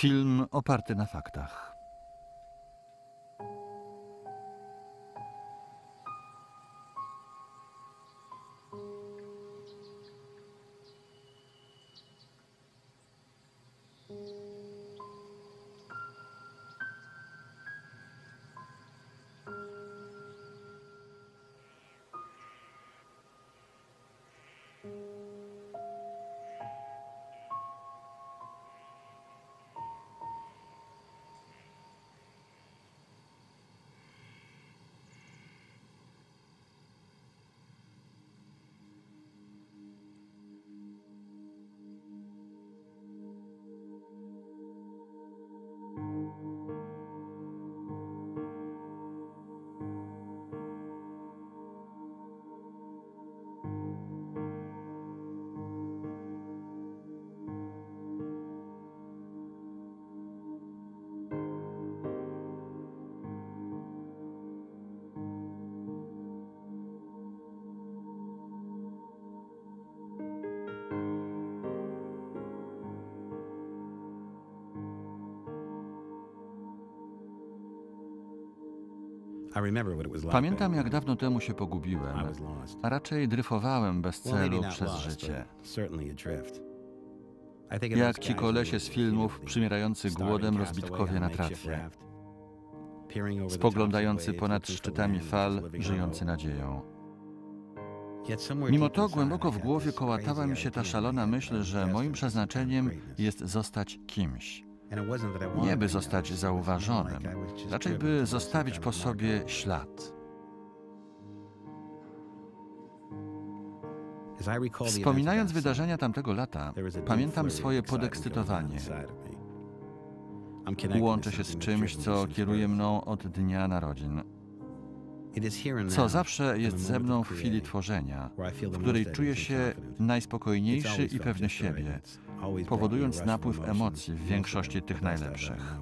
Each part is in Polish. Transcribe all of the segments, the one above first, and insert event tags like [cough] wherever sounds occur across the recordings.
Film oparty na faktach. Pamiętam, jak dawno temu się pogubiłem, a raczej dryfowałem bez celu przez życie. Jak ci kolesie z filmów, przymierający głodem rozbitkowie na tratwie, spoglądający ponad szczytami fal, żyjący nadzieją. Mimo to głęboko w głowie kołatała mi się ta szalona myśl, że moim przeznaczeniem jest zostać kimś. Nie by zostać zauważonym, raczej by zostawić po sobie ślad. Wspominając wydarzenia tamtego lata, pamiętam swoje podekscytowanie. Łączę się z czymś, co kieruje mną od dnia narodzin. Co zawsze jest ze mną w chwili tworzenia, w której czuję się najspokojniejszy i pewny siebie, powodując napływ emocji w większości tych najlepszych.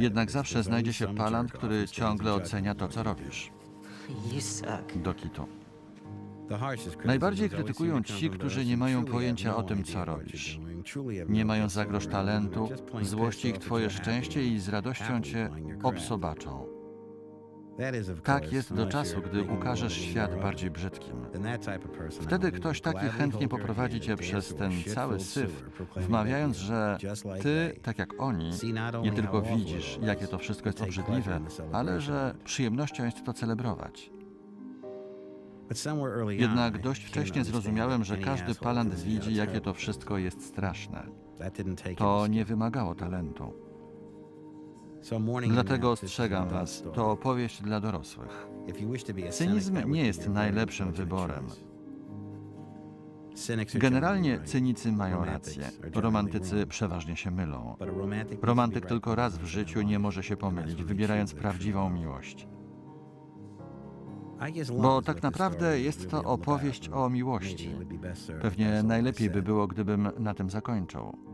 Jednak zawsze znajdzie się palant, który ciągle ocenia to, co robisz. Do kitu. Najbardziej krytykują ci, którzy nie mają pojęcia o tym, co robisz. Nie mają za grosz talentu, złości ich twoje szczęście i z radością cię obsobaczą. Tak jest do czasu, gdy ukażesz świat bardziej brzydkim. Wtedy ktoś taki chętnie poprowadzi cię przez ten cały syf, wmawiając, że ty, tak jak oni, nie tylko widzisz, jakie to wszystko jest obrzydliwe, ale że przyjemnością jest to celebrować. Jednak dość wcześnie zrozumiałem, że każdy palant widzi, jakie to wszystko jest straszne. To nie wymagało talentu. Dlatego ostrzegam Was, to opowieść dla dorosłych. Cynizm nie jest najlepszym wyborem. Generalnie cynicy mają rację. Romantycy przeważnie się mylą. Romantyk tylko raz w życiu nie może się pomylić, wybierając prawdziwą miłość. Bo tak naprawdę jest to opowieść o miłości. Pewnie najlepiej by było, gdybym na tym zakończył.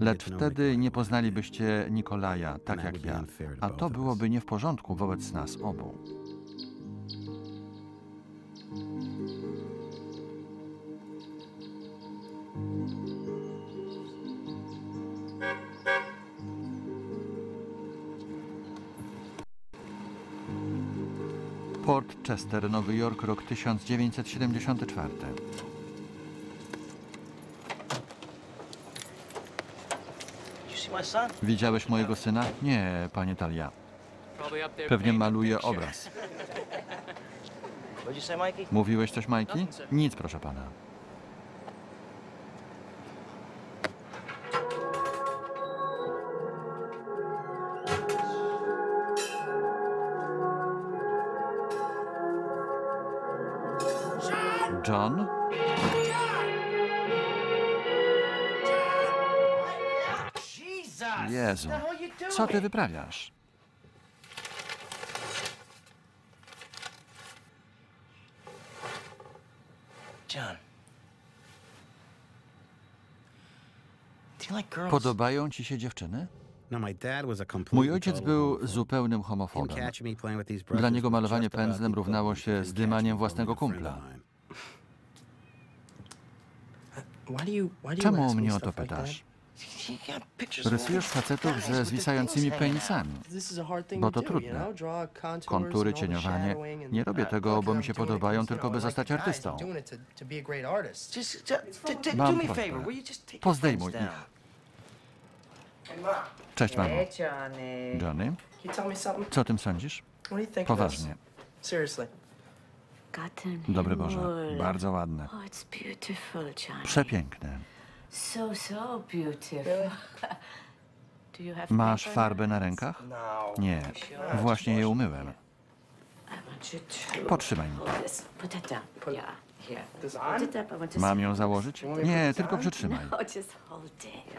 Lecz wtedy nie poznalibyście Nikolaja tak jak ja, a to byłoby nie w porządku wobec nas obu. Port Chester, Nowy Jork, rok 1974. Widziałeś mojego syna? Nie, panie Talia. Pewnie maluje obraz. [laughs] Mówiłeś coś, Majki? Nic, proszę pana. John? Jezu, co ty wyprawiasz? Podobają ci się dziewczyny? Mój ojciec był zupełnym homofobem. Dla niego malowanie pędzlem równało się zdymaniem własnego kumpla. Czemu mnie o to pytasz? Rysujesz facetów ze zwisającymi penisami, bo to trudne. Kontury, cieniowanie. Nie robię tego, bo mi się podobają, tylko by zostać artystą. Mam prośbę. Pozdejmuj ich. Cześć, mamo. Johnny, co o tym sądzisz? Poważnie. Dobry Boże, bardzo ładne. Przepiękne. [laughs] Masz farbę na rękach? Nie, właśnie je umyłem. Potrzymaj mi. Mam ją założyć? Nie, tylko przytrzymaj.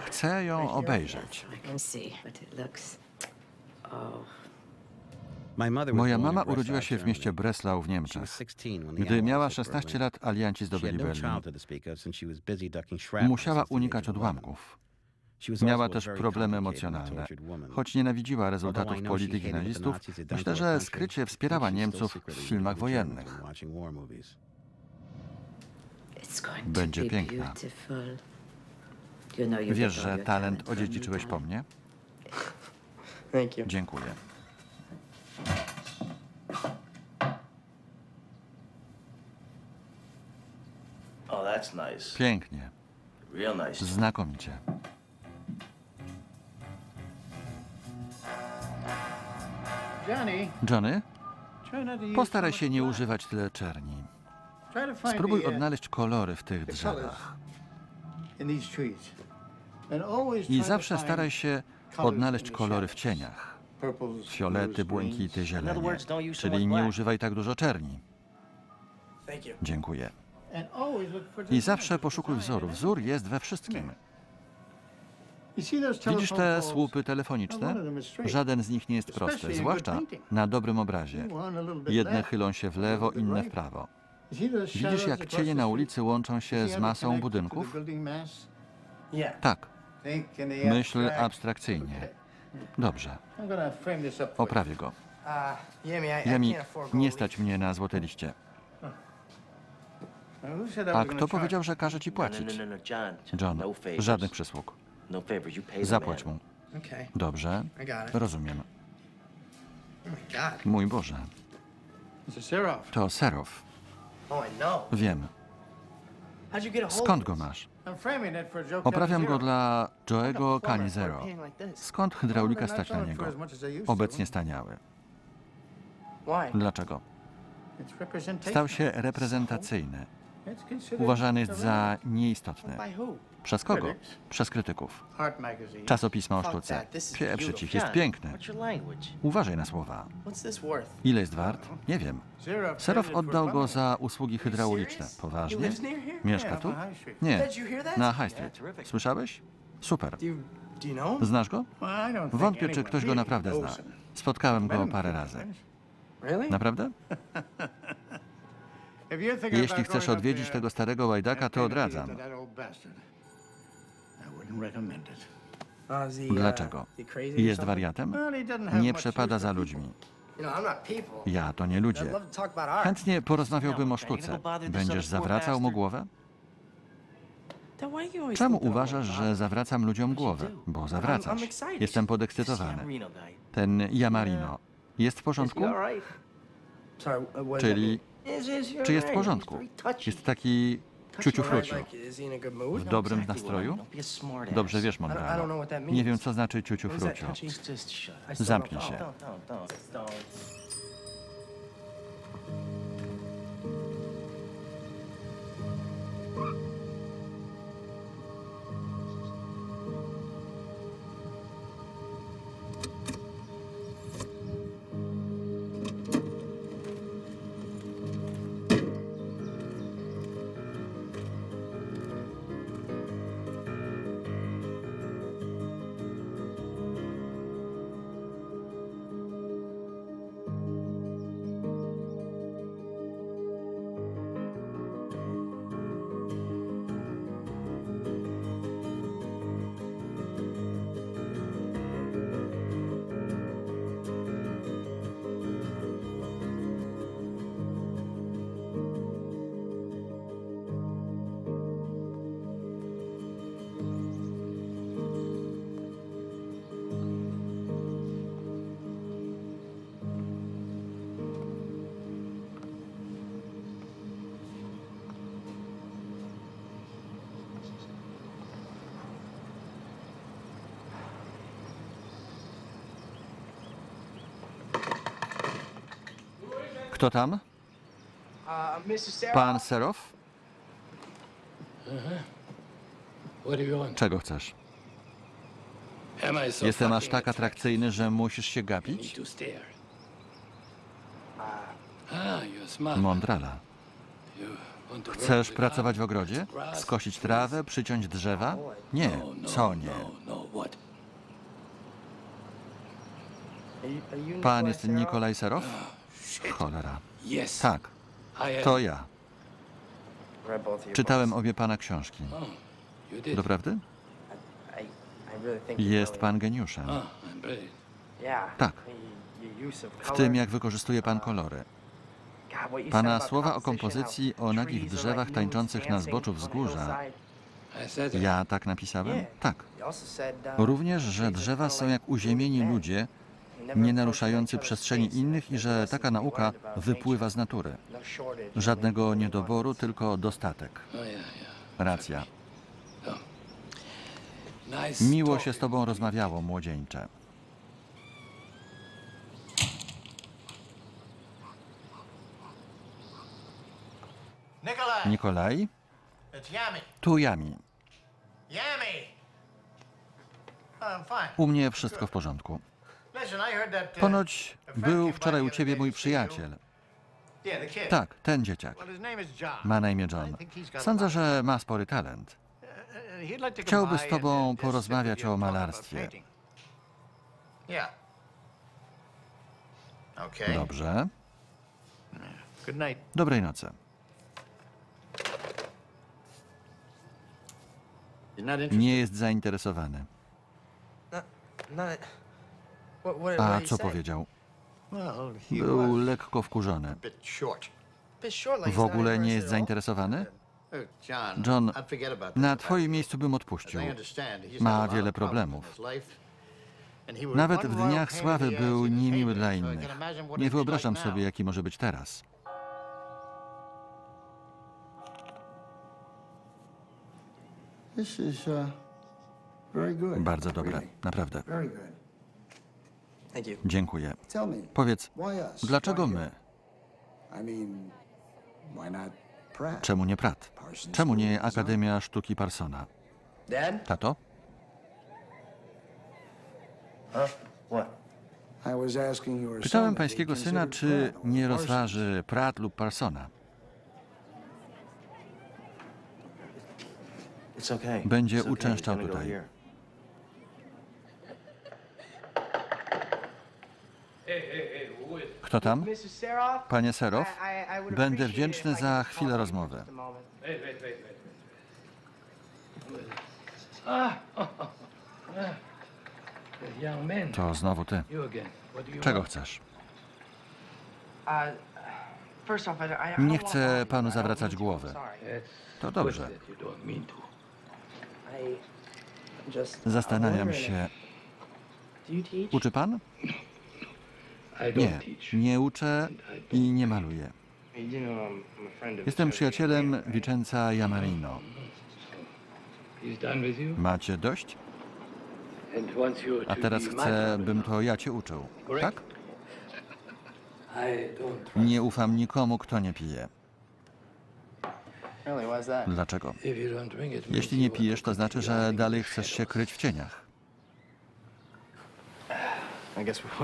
Chcę ją obejrzeć. Moja mama urodziła się w mieście Breslau w Niemczech. Gdy miała 16 lat, alianci zdobyli Berlin. Musiała unikać odłamków. Miała też problemy emocjonalne. Choć nienawidziła rezultatów polityki nazistów, myślę, że skrycie wspierała Niemców w filmach wojennych. Będzie piękna. Wiesz, że talent odziedziczyłeś po mnie? Dziękuję. Oh, that's nice. Pięknie. Real nice. Znakomicie. Johnny, postaraj się nie używać tyle czerni. Spróbuj odnaleźć kolory w tych drzewach. I zawsze staraj się odnaleźć kolory w cieniach. Fiolety, błękity, zielenie. Czyli nie używaj tak dużo czerni. Dziękuję. I zawsze poszukuj wzoru. Wzór jest we wszystkim. Widzisz te słupy telefoniczne? Żaden z nich nie jest prosty, zwłaszcza na dobrym obrazie. Jedne chylą się w lewo, inne w prawo. Widzisz, jak cienie na ulicy łączą się z masą budynków? Tak. Myśl abstrakcyjnie. Dobrze. Oprawię go. Jami, nie stać mnie na złote liście. A kto powiedział, że każe ci płacić? John, żadnych przysług. Zapłać mu. Dobrze, rozumiem. Mój Boże, to Serow. Wiem. Skąd go masz? Oprawiam go dla Joego Canizero. Skąd hydraulika stać na niego? Obecnie staniały. Dlaczego? Stał się reprezentacyjny. Uważany jest za nieistotny. Przez kogo? Przez krytyków. Czasopisma o sztuce. Pieprzyć ich, jest piękny. Uważaj na słowa. Ile jest wart? Nie wiem. Serow oddał go za usługi hydrauliczne. Poważnie? Mieszka tu? Nie. Na High Street. Słyszałeś? Super. Znasz go? Wątpię, czy ktoś go naprawdę zna. Spotkałem go parę razy. Naprawdę? [laughs] Jeśli chcesz odwiedzić tego starego łajdaka, to odradzam. Dlaczego? Jest wariatem? Nie przepada za ludźmi. Ja to nie ludzie. Chętnie porozmawiałbym o sztuce. Będziesz zawracał mu głowę? Czemu uważasz, że zawracam ludziom głowę? Bo zawracasz. Jestem podekscytowany. Ten Yamarino jest w porządku? Czyli czy jest w porządku? Jest taki Ciuciu Fruciu. W dobrym nastroju? Dobrze wiesz, Monreal. Nie wiem, co znaczy ciuciu Fruciu. Zamknij się. Kto tam? Pan Serow? Want? Czego chcesz? Jestem aż tak atrakcyjny, że musisz się gapić? Ah, work Chcesz pracować w ogrodzie? Skosić trawę? Przyciąć drzewa? Nie. No, Co nie? No, no, are you Pan jest? Nikolaj Serow? Cholera. Tak, to ja. Czytałem obie pana książki. Oh. Doprawdy? Jest pan geniuszem. Yeah. Tak. W tym, jak wykorzystuje pan kolory. You said Pana słowa o kompozycji o nagich drzewach tańczących na zboczu wzgórza. Ja tak napisałem? Tak. Uh, Również, że drzewa są jak uziemieni ludzie, nie naruszający przestrzeni innych i że taka nauka wypływa z natury. Żadnego niedoboru, tylko dostatek. Racja. Miło się z tobą rozmawiało, młodzieńcze. Nikolaj? Tu Jami. U mnie wszystko w porządku. Ponoć był wczoraj u ciebie mój przyjaciel. Tak, ten dzieciak. Ma na imię John. Sądzę, że ma spory talent. Chciałby z tobą porozmawiać o malarstwie. Dobrze. Dobrej nocy. Nie jest zainteresowany. A co powiedział? Był lekko wkurzony. W ogóle nie jest zainteresowany? Uh, John, Na twoim miejscu bym odpuścił. Ma wiele problemów. Nawet w dniach sławy był niemiły dla innych. Nie wyobrażam sobie, jaki może być teraz. Uh. Bardzo dobre, naprawdę. Very good. Thank you. Dziękuję. Powiedz, dlaczego my? Czemu nie Pratt? Czemu nie Akademia Sztuki Parsona? Tato? Pytałem pańskiego syna, czy nie rozważy Pratt lub Parsona. Będzie uczęszczał tutaj. Kto tam? Panie Serow? Będę wdzięczny za chwilę rozmowy. To znowu ty. Czego chcesz? Nie chcę panu zawracać głowy. To dobrze. Zastanawiam się. Uczy pan? Nie. Nie uczę i nie maluję. Jestem przyjacielem. Vincenza Yamarino. Macie dość? A teraz chcę, bym to ja cię uczył. Tak? Nie ufam nikomu, kto nie pije. Dlaczego? Jeśli nie pijesz, to znaczy, że dalej chcesz się kryć w cieniach.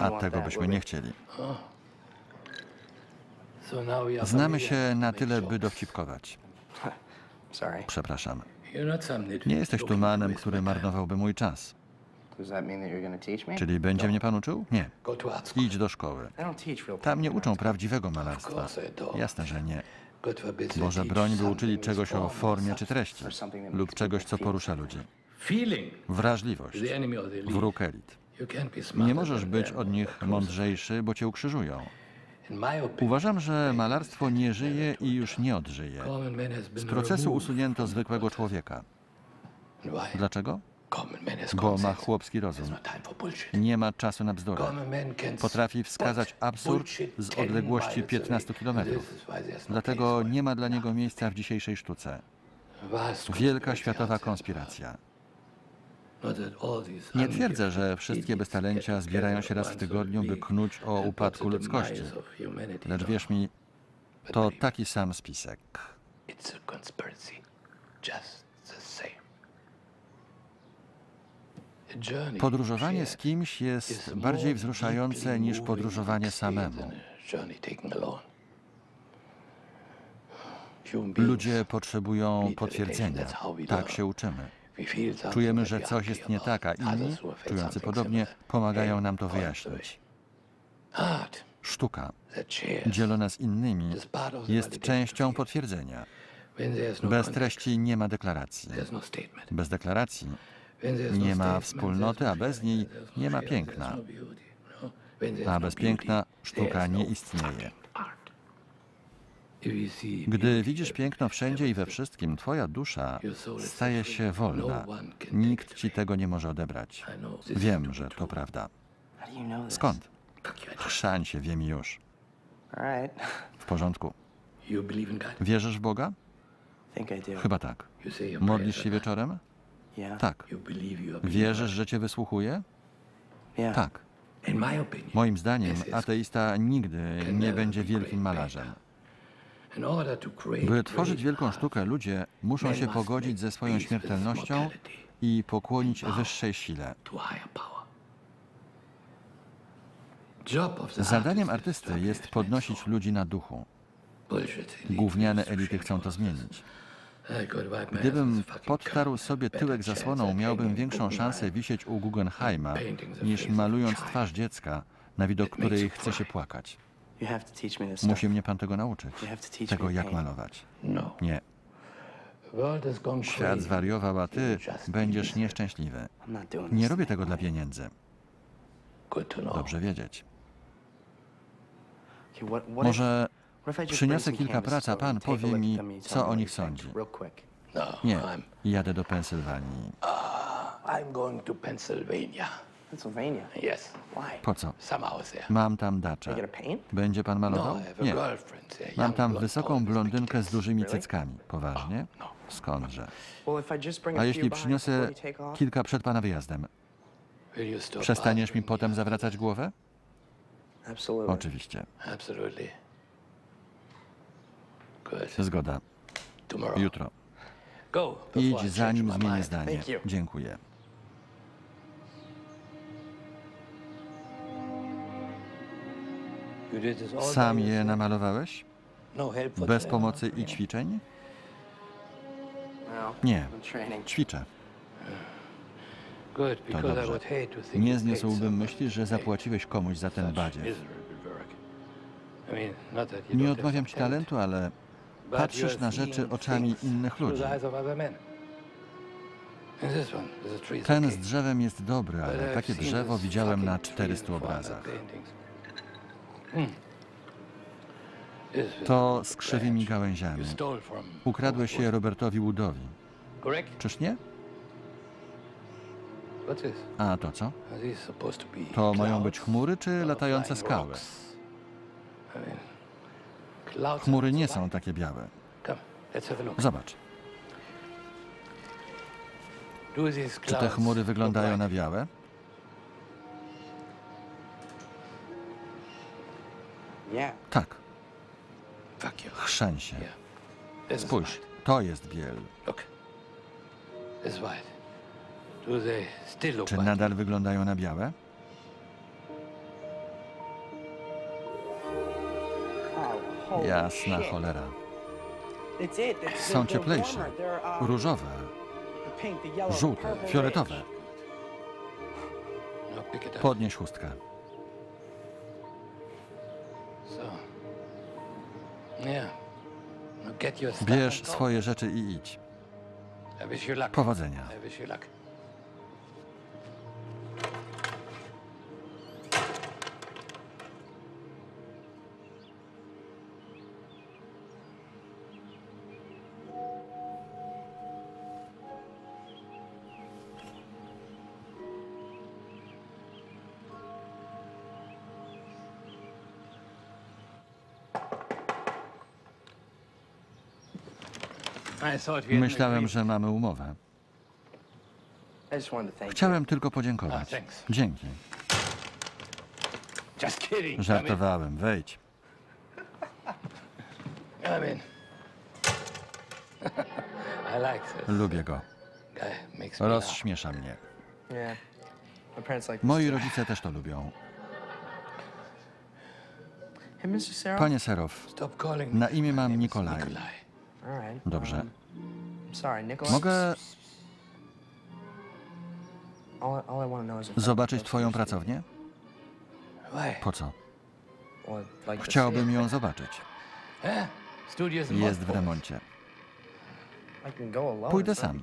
A tego byśmy nie chcieli. Znamy się na tyle, by dowcipkować. [laughs] Przepraszam. Nie jesteś tumanem, który marnowałby mój czas. Czyli będzie mnie pan uczył? Nie. Idź do szkoły. Tam nie uczą prawdziwego malarstwa. Jasne, że nie. Teach broń by uczyli czegoś o form. formie czy treści, lub czegoś, co porusza ludzi. Wrażliwość. Wróg elit. Nie możesz być od nich mądrzejszy, bo cię ukrzyżują. Uważam, że malarstwo nie żyje i już nie odżyje. Z procesu usunięto zwykłego człowieka. Dlaczego? Bo ma chłopski rozum. no. Nie ma czasu na bzdury. Potrafi wskazać absurd z 10 odległości miles 15 away. kilometrów. No Dlatego nie ma dla niego miejsca w dzisiejszej sztuce. Wielka światowa konspiracja. Nie twierdzę, że wszystkie beztalencia zbierają się raz w tygodniu, by knuć o upadku ludzkości. Lecz wierz mi, to taki sam spisek. Podróżowanie z kimś jest bardziej wzruszające niż podróżowanie samemu. Ludzie potrzebują potwierdzenia. Tak się uczymy. Czujemy, że coś jest nie tak, a inni, czujący podobnie, pomagają nam to wyjaśnić. Sztuka, dzielona z innymi, jest częścią potwierdzenia. No Bez treści nie ma deklaracji. no. Bez deklaracji no nie ma wspólnoty, a bez niej nie ma piękna. A bez piękna sztuka nie istnieje. fucking art. If you see Gdy widzisz piękno wszędzie i we wszystkim, twoja dusza staje się wolna. Nikt ci tego nie może odebrać. Wiem, że to prawda. Skąd? Chrzań się, wiem już. W porządku. Wierzysz w Boga? Chyba tak. Modlisz się wieczorem? Tak. Wierzysz, że cię wysłuchuje? Tak. Moim zdaniem ateista nigdy nie będzie wielkim malarzem. By tworzyć wielką sztukę, ludzie muszą się pogodzić ze swoją śmiertelnością i pokłonić wyższej sile. Zadaniem artysty jest podnosić ludzi na duchu. Gówniane elity chcą to zmienić. Gdybym podtarł sobie tyłek zasłoną, miałbym większą szansę wisieć u Guggenheima, niż malując twarz dziecka, na widok której chce się płakać. You have to teach me this stuff. Musi mnie pan tego nauczyć. Tego jak malować. No. Nie. Świat zwariował, a ty będziesz nieszczęśliwy. I'm not doing Nie this robię tego dla pieniędzy. Good to know. Dobrze wiedzieć. Może przyniosę kilka prac, a pan powie mi, co o nich sądzi. No, Nie, I'm, jadę do Pensylwanii. I'm going to Pennsylvania. Pennsylvania. Yes. Why? Po co? Mam tam paint? Będzie pan No, malował? A Nie. Mam tam wysoką blondynkę z dużymi cyckami. Poważnie? No. Skądże? A jeśli przyniosę kilka przed pana wyjazdem, przestaniesz mi potem zawracać głowę? Oczywiście. Zgoda. Jutro. Idź zanim zmienię zdanie. Dziękuję. Sam je namalowałeś? No Bez pomocy i ćwiczeń? No. Nie. Training. Ćwiczę. Dobrze. to think Nie zniósłbym myśli, że zapłaciłeś komuś za ten badziew. Nie odmawiam ci talentu, ale patrzysz na rzeczy oczami innych ludzi. Ten z drzewem jest dobry, ale takie drzewo widziałem na fucking tree 400 in 400 obrazach. paintings. Hmm. This is To z krzywymi gałęziami. Ukradłeś je Robertowi Woodowi. Czyż nie? A to co? To mają być chmury czy latające skały? Chmury nie są takie białe. Zobacz, czy te chmury wyglądają na białe? Tak. This is Spójrz, to jest biel. Czy nadal wyglądają na białe? Jasna cholera. Są cieplejsze, uh, różowe, żółte, fioletowe. Podnieś chustkę. Bierz swoje rzeczy i idź. Powodzenia. Myślałem, że mamy umowę. Chciałem tylko podziękować. Dzięki. Żartowałem, wejdź. [laughs] Lubię go. Rozśmiesza mnie. Moi rodzice też to lubią. Panie Serow, na imię mam Nikolaj. Dobrze. Mogę zobaczyć twoją pracownię? Po co? Chciałbym ją zobaczyć. [gasps] Jest w remoncie. Pójdę sam.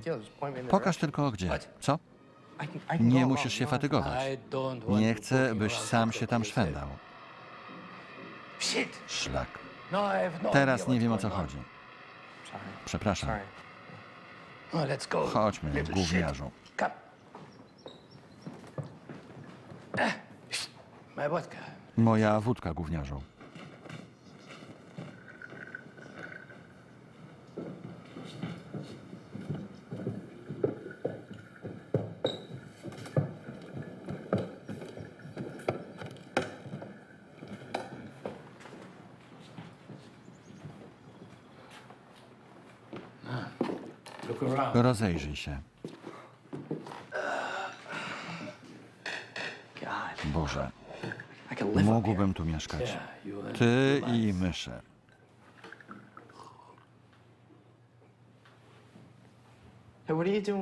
Pokaż tylko gdzie. Co? Nie musisz się No, fatygować. Nie chcę, byś sam się tam szwendał. Szlak. No, no Teraz nie wiem o co chodzi. Przepraszam. Oh, let's go. Chodźmy, Little gówniarzu. shit. Come. Eh, shh. My vodka. Moja wódka gówniarzu. Rozejrzyj się. Boże, mógłbym tu mieszkać. Ty i mysze.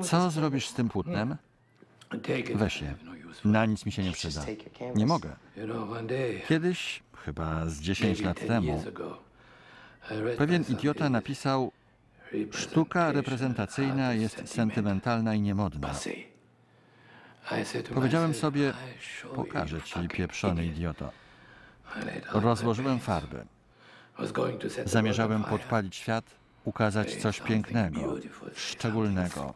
Co zrobisz z tym płótnem? Weź je. Na nic mi się nie przyda. Nie mogę. Kiedyś, chyba z 10 maybe lat 10 temu, pewien idiota napisał: Sztuka reprezentacyjna jest sentymentalna i niemodna. Powiedziałem sobie: Pokażę ci, pieprzony idiot. idioto. Rozłożyłem farby. Zamierzałem podpalić świat, ukazać coś pięknego, szczególnego.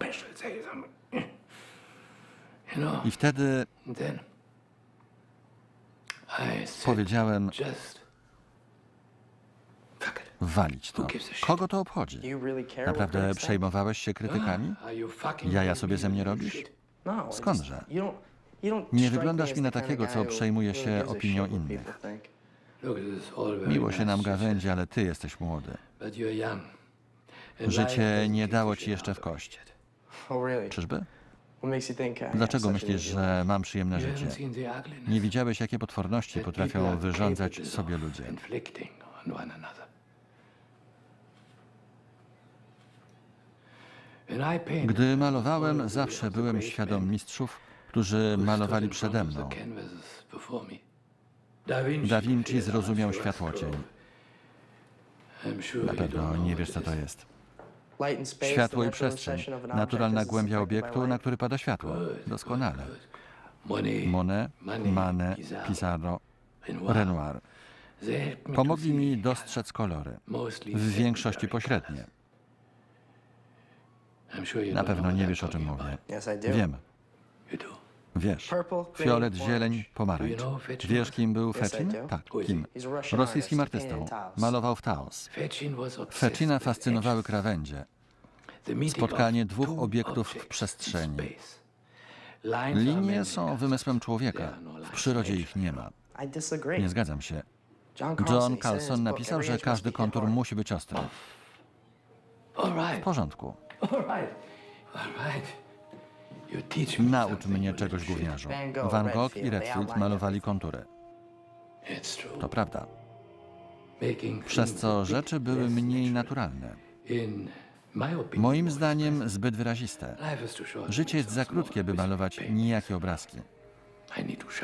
I wtedy powiedziałem. Walić to. Kogo to obchodzi? Naprawdę przejmowałeś się krytykami? Fucking Jaja sobie ze mnie robisz? No, Skądże? Nie wyglądasz mi na takiego, co przejmuje się opinią innych. Miło się nam gawędzi, ale ty jesteś młody. Życie nie dało ci jeszcze w kość. Oh? Czyżby? Have Dlaczego myślisz, że mam przyjemne życie? Nie widziałeś, jakie potworności potrafią wyrządzać sobie ludzie. inflicting on one another. When I painted, Gdy malowałem, zawsze byłem świadom mistrzów, którzy malowali przede mną. Da Vinci, zrozumiał światłocień. Na pewno nie wiesz, co to jest. Światło i przestrzeń. Naturalna głębia obiektu, na który pada światło. Doskonale. Monet, Manet, Pizarro, Renoir. Pomogli mi dostrzec kolory, w większości pośrednie. colors. I'm sure you Na pewno nie wiesz, o czym mówię. Wiem, wiesz. Fiolet, zieleń, pomarańcz. Wiesz, kim był Fecin? Tak, kim? Rosyjskim artystą. Malował w Taos. Fecina fascynowały krawędzie. Spotkanie dwóch obiektów w przestrzeni. Linie są wymysłem człowieka. no W przyrodzie ich nie ma. Nie zgadzam się. John Carlson napisał, że każdy kontur musi być ostry. W porządku. Naucz mnie czegoś, gówniarzu. Van Gogh, i Redfield, malowali kontury. To prawda. Przez co rzeczy były mniej natural. naturalne. Moim zdaniem zbyt wyraziste. Życie jest za krótkie, by malować nijakie obrazki.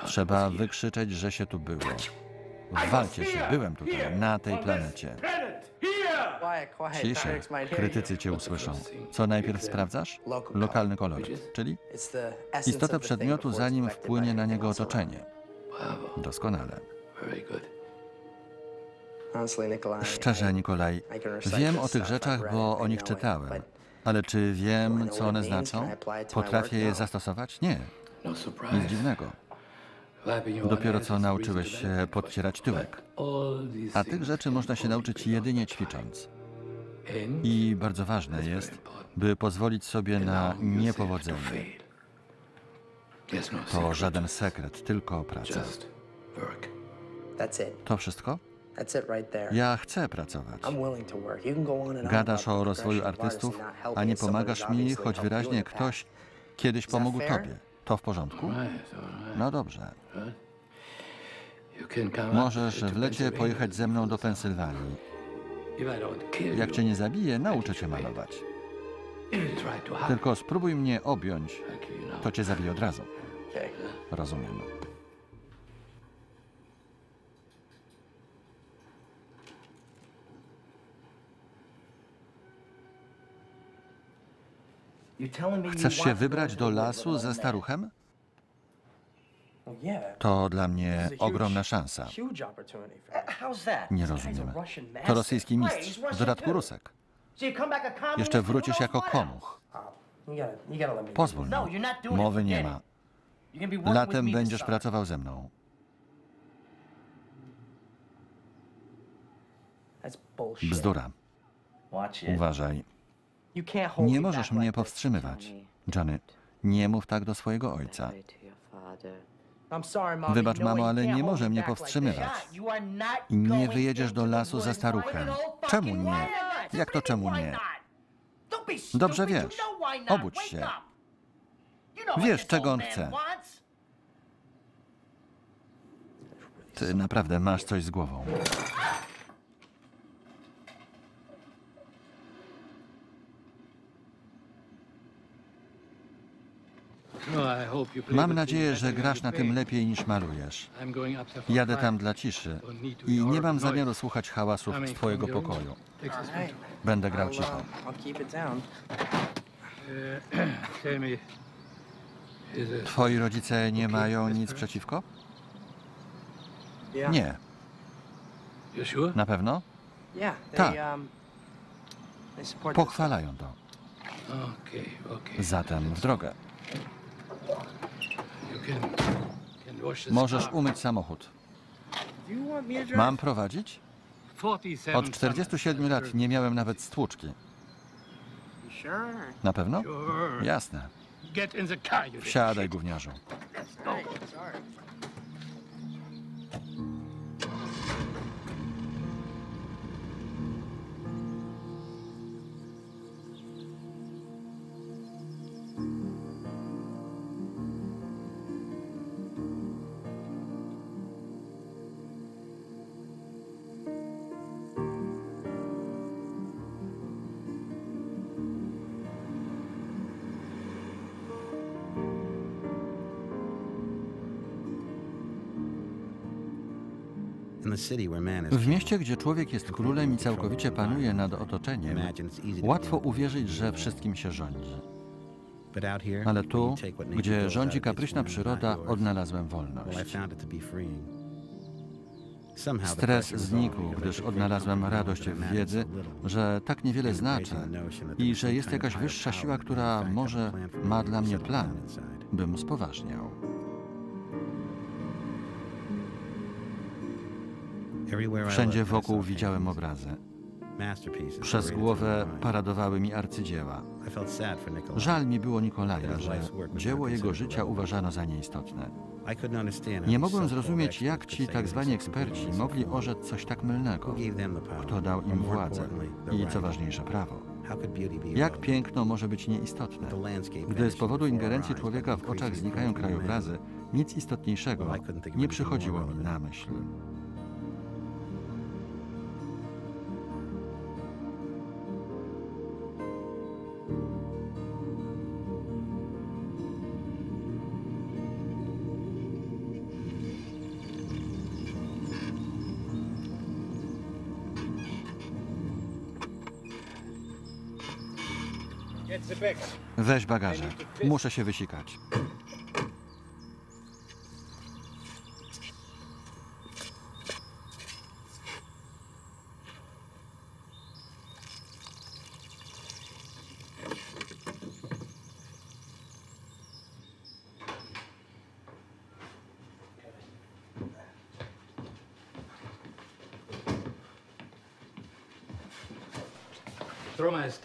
Trzeba wykrzyczeć, że się tu było. Walcie się, byłem tutaj, na tej planecie. Hear krytycy cię usłyszą. Co najpierw sprawdzasz? Lokalny koloryt, czyli istotę przedmiotu, zanim wpłynie na niego otoczenie. Doskonale. Szczerze, Nikolaj, wiem o tych rzeczach, bo o nich czytałem. Ale czy wiem, co one znaczą? Potrafię je zastosować? Nie, No nic dziwnego. Dopiero co nauczyłeś się podcierać tyłek. A tych rzeczy można się nauczyć jedynie ćwicząc. I bardzo ważne jest, by pozwolić sobie na niepowodzenie. To żaden sekret, tylko praca. To wszystko? Ja chcę pracować. Gadasz o rozwoju artystów, a nie pomagasz mi, choć wyraźnie ktoś kiedyś pomógł tobie. To w porządku? No dobrze. Możesz w lecie pojechać ze mną do Pensylwanii. Jak cię nie zabiję, nauczę cię malować. Tylko spróbuj mnie objąć, to cię zabiję od razu. Rozumiem. You telling me you Chcesz się wybrać do lasu ze staruchem? To dla mnie ogromna szansa. That? Nie rozumiem. To rosyjski mistrz, w dodatku. Rusek. Jeszcze wrócisz jako komuch. do Pozwól mi. No. Mowy nie ma. Latem będziesz pracował ze mną. Bzdura. Uważaj. You can't hold Nie me możesz back mnie powstrzymywać. Johnny, nie mów tak do swojego ojca. I'm sorry, Mom. Wybacz, know mamo, you ale nie może mnie powstrzymywać. this. You are not I nie wyjedziesz do lasu ze woods. staruchem. No Czemu nie? Jak to czemu nie? Dobrze wiesz. know why not. Obudź się. Wiesz, czego on chce. Ty naprawdę masz coś z głową. No, I hope you play Mam nadzieję, że grasz na tym lepiej niż malujesz. Jadę tam dla ciszy i nie mam zamiaru słuchać hałasów z twojego pokoju. Będę grał cicho. uh, [clears throat] it Twoi rodzice nie mają nic przeciwko? Nie. Na pewno? Tak. um. Pochwalają to. Zatem w drogę. Możesz umyć samochód. Mam prowadzić? 47 Od 47 lat nie miałem nawet stłuczki. Na pewno? Jasne. Wsiadaj, gówniarzu. W mieście, gdzie człowiek jest królem i całkowicie panuje nad otoczeniem, łatwo uwierzyć, że wszystkim się rządzi. Ale tu, gdzie rządzi kapryśna przyroda, odnalazłem wolność. Stres znikł, gdyż odnalazłem radość w wiedzy, że tak niewiele znaczy i że jest jakaś wyższa siła, która może ma dla mnie plan, bym spoważniał. Wszędzie wokół widziałem obrazy. Przez głowę paradowały mi arcydzieła. Żal mi było Nikolaja, że dzieło jego życia uważano za nieistotne. Nie mogłem zrozumieć, jak ci tak zwani eksperci mogli orzec coś tak mylnego. Kto dał im władzę i, co ważniejsze, prawo. Jak piękno może być nieistotne? Gdy z powodu ingerencji człowieka w oczach znikają krajobrazy, nic istotniejszego nie przychodziło mi na myśl. Weź bagaże. Muszę się wysikać.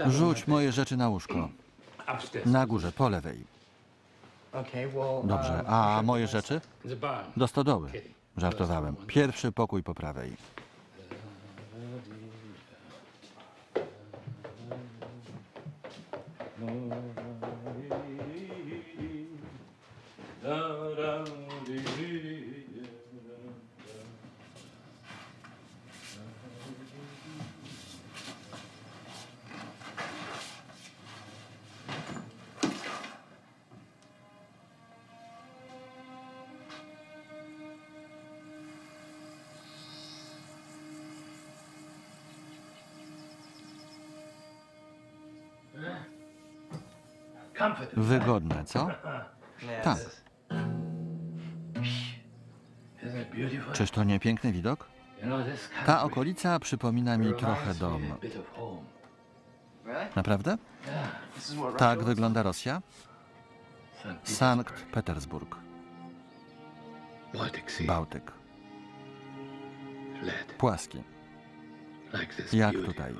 Rzuć moje rzeczy na łóżko. Na górze, po lewej. Dobrze, uh, a moje rzeczy? Do stodoły. Żartowałem. Pierwszy pokój po prawej. Wygodne, co? Tak. Czyż to nie piękny widok? Ta okolica przypomina mi trochę dom. Naprawdę? Tak wygląda Rosja? Sankt Petersburg. Bałtyk. Płaski, jak tutaj.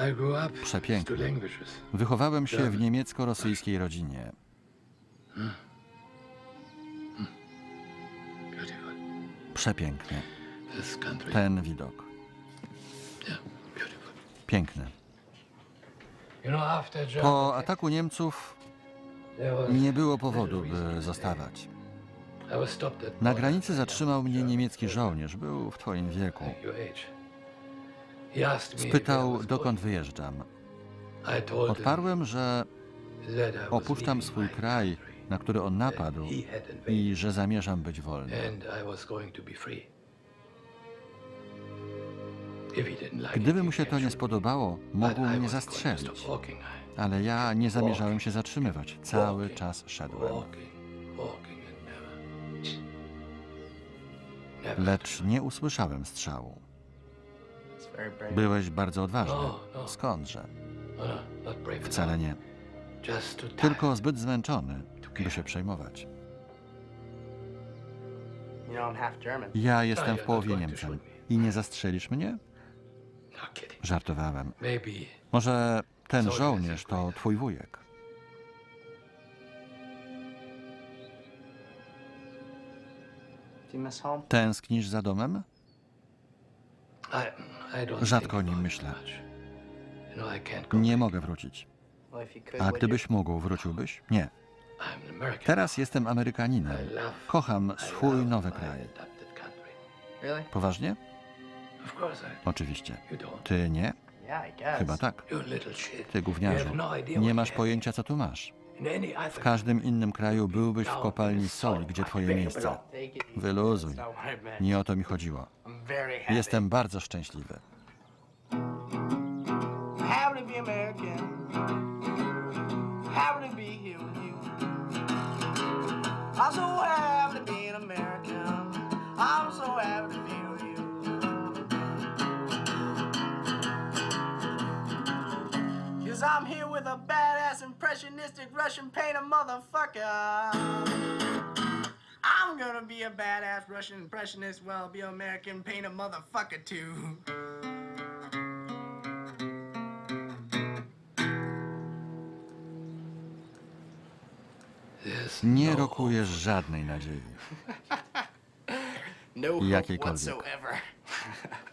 Languages. Wychowałem się w niemiecko-rosyjskiej rodzinie. Przepięknie. This country. Ten widok. Piękny. Po ataku Niemców nie było powodu, by zostawać. Na granicy zatrzymał mnie niemiecki żołnierz. Był w twoim wieku. Spytał, dokąd wyjeżdżam. Odparłem, że opuszczam swój kraj, na który on napadł i że zamierzam być wolny. Gdyby mu się to nie spodobało, mógł mnie zastrzelić. Ale ja nie zamierzałem się zatrzymywać. Cały czas szedłem. Lecz nie usłyszałem strzału. Byłeś bardzo odważny. No, no. Skądże? At Wcale nie. Tylko zbyt zmęczony, by się przejmować. Ja jestem you're w połowie Niemcem. I nie zastrzelisz mnie? Żartowałem. Może ten żołnierz to twój wujek. Tęsknisz za domem? Rzadko o nim myślę. go Nie mogę wrócić. A gdybyś mógł, wróciłbyś? Nie. Teraz jestem Amerykaninem. Kocham swój nowy kraj. Poważnie? Oczywiście. Ty nie? Chyba tak. Ty gówniarzu. no Nie masz pojęcia, co tu masz. W każdym innym kraju byłbyś w kopalni soli, gdzie twoje miejsce. Wyluzuj. Nie o to mi chodziło. Jestem bardzo szczęśliwy. I'm here with a badass impressionistic Russian painter motherfucker. I'm gonna be a badass Russian impressionist, well, be an American painter motherfucker too. There's Nie rokujesz żadnej nadziei. [laughs] No hope Jakiejkolwiek. [laughs]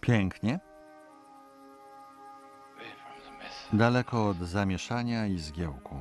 Pięknie, daleko od zamieszania i zgiełku.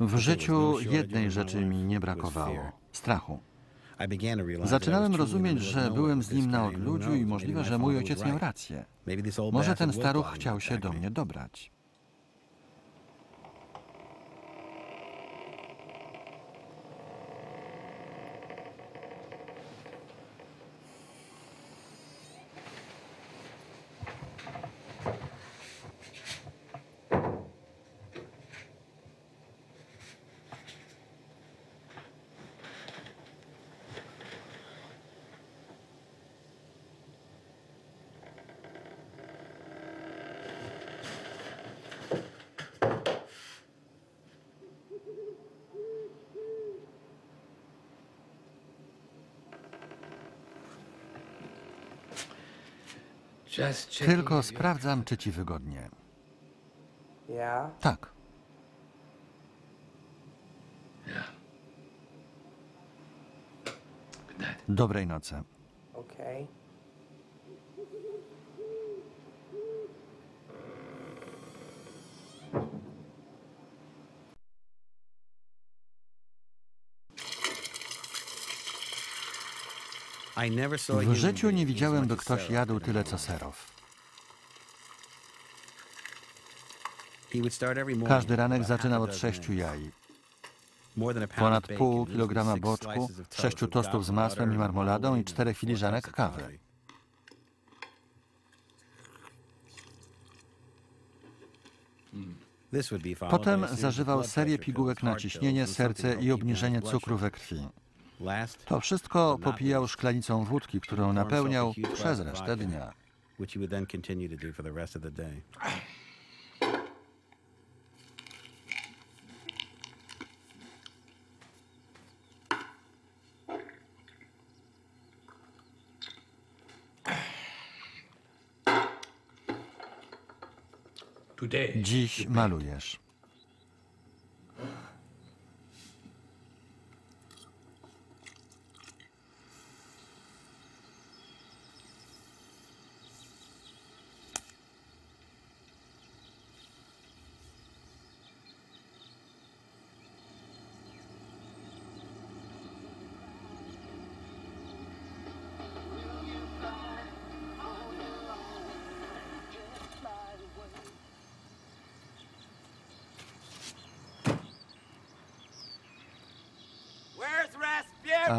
W życiu jednej rzeczy mi nie brakowało strachu. Zaczynałem rozumieć, że byłem z nim na odludziu i możliwe, że mój ojciec miał rację. Może ten staruch chciał się do mnie dobrać. Tylko sprawdzam, czy ci wygodnie. Tak. Dobrej nocy. Okay. W życiu nie widziałem, by ktoś jadł tyle co serów. Każdy ranek zaczynał od sześciu jaj. Ponad pół kilograma boczku, sześciu tostów z masłem i marmoladą i czterech filiżanek kawy. Potem zażywał serię pigułek na ciśnienie, serce i obniżenie cukru we krwi. To wszystko popijał szklanicą wódki, którą napełniał przez resztę dnia. which he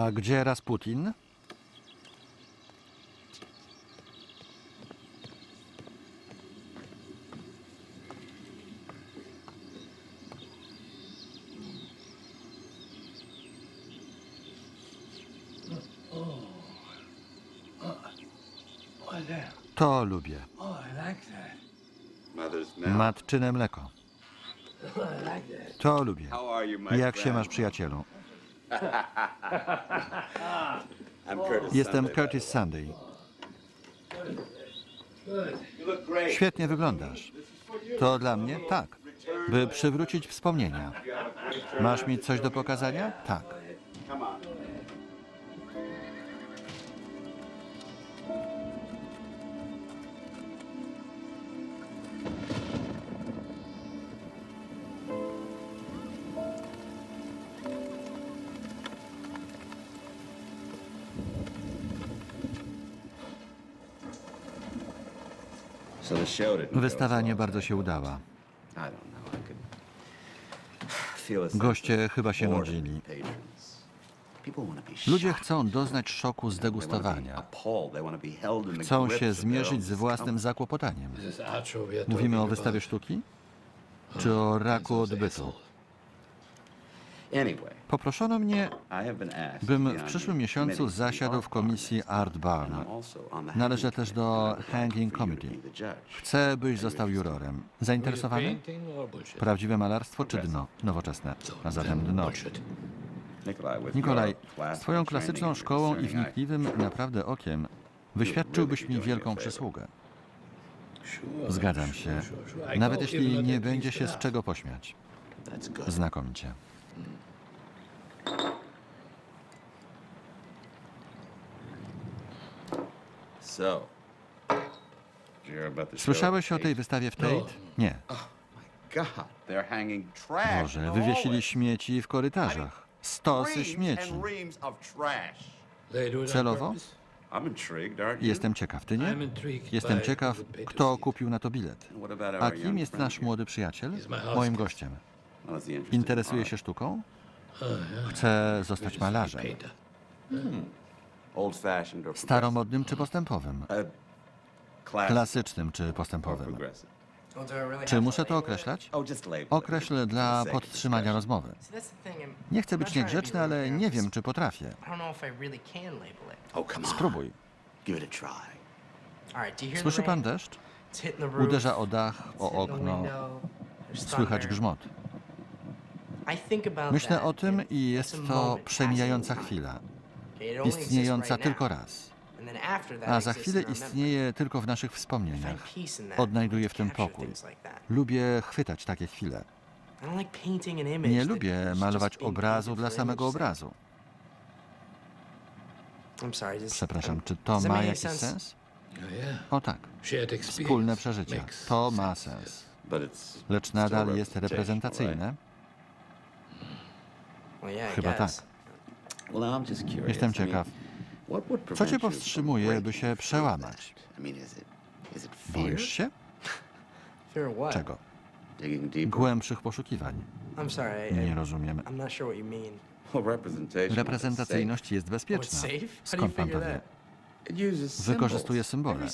A gdzie Rasputin? To lubię. Matczyne mleko. To lubię. Jak się masz, przyjacielu? [laughs] Jestem Curtis Sunday. Świetnie wyglądasz. To dla mnie? Tak. By przywrócić wspomnienia. Masz mi coś do pokazania? Tak. Wystawa nie bardzo się udała. Goście chyba się nudzili. Ludzie chcą doznać szoku z degustowania. Chcą się zmierzyć z własnym zakłopotaniem. Mówimy o wystawie sztuki? Czy o raku odbytu? Poproszono mnie, bym w przyszłym miesiącu zasiadł w komisji Art Barn. Należę też do Hanging Committee. Chcę, byś został jurorem. Zainteresowany? Prawdziwe malarstwo czy dno? Nowoczesne. A zatem dno. Nikolaj, z twoją klasyczną szkołą i wnikliwym naprawdę okiem wyświadczyłbyś mi wielką przysługę. Zgadzam się. Nawet jeśli nie będzie się z czego pośmiać. Znakomicie. Słyszałeś o tej wystawie w Tate? Nie. They're hanging trash. Boże, wywiesili śmieci w korytarzach. Stosy śmieci. Celowo? Jestem ciekaw, ty nie? Jestem ciekaw, kto kupił na to bilet. A kim jest nasz młody przyjaciel? Moim gościem. Interesuje się sztuką? Oh. Chce zostać malarzem. painter. Staromodnym czy postępowym? Klasycznym czy postępowym? Czy muszę to określać? Oh. Określę dla podtrzymania rozmowy. Nie chcę być niegrzeczny, ale nie wiem, czy potrafię. Oh. Spróbuj. Słyszy pan deszcz? Uderza o dach, o okno. Słychać grzmot. Myślę o tym i jest to przemijająca chwila. Istniejąca tylko raz. A za chwilę istnieje tylko w naszych wspomnieniach. Odnajduję w tym pokój. Lubię chwytać takie chwile. Nie lubię malować obrazu dla samego obrazu. Przepraszam, czy to ma jakiś sens? Oh. O tak, wspólne przeżycie. makes To ma sens. Lecz nadal jest reprezentacyjne. Chyba tak. Jestem ciekaw, what would co prevent cię you from powstrzymuje, by się przełamać? Boisz się? [laughs] Czego? Głębszych poszukiwań. Nie rozumiem. Reprezentacyjność jest Oh, bezpieczna. you Skąd pan to wie? Wykorzystuje symbole.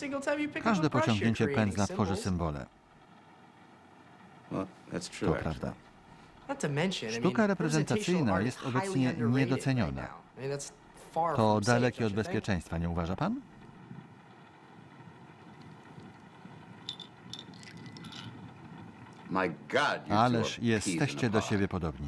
Każde pociągnięcie pędzla tworzy symbole. To prawda. Sztuka reprezentacyjna jest obecnie niedoceniona. To dalekie od bezpieczeństwa, nie uważa pan? Ależ jesteście do siebie podobni.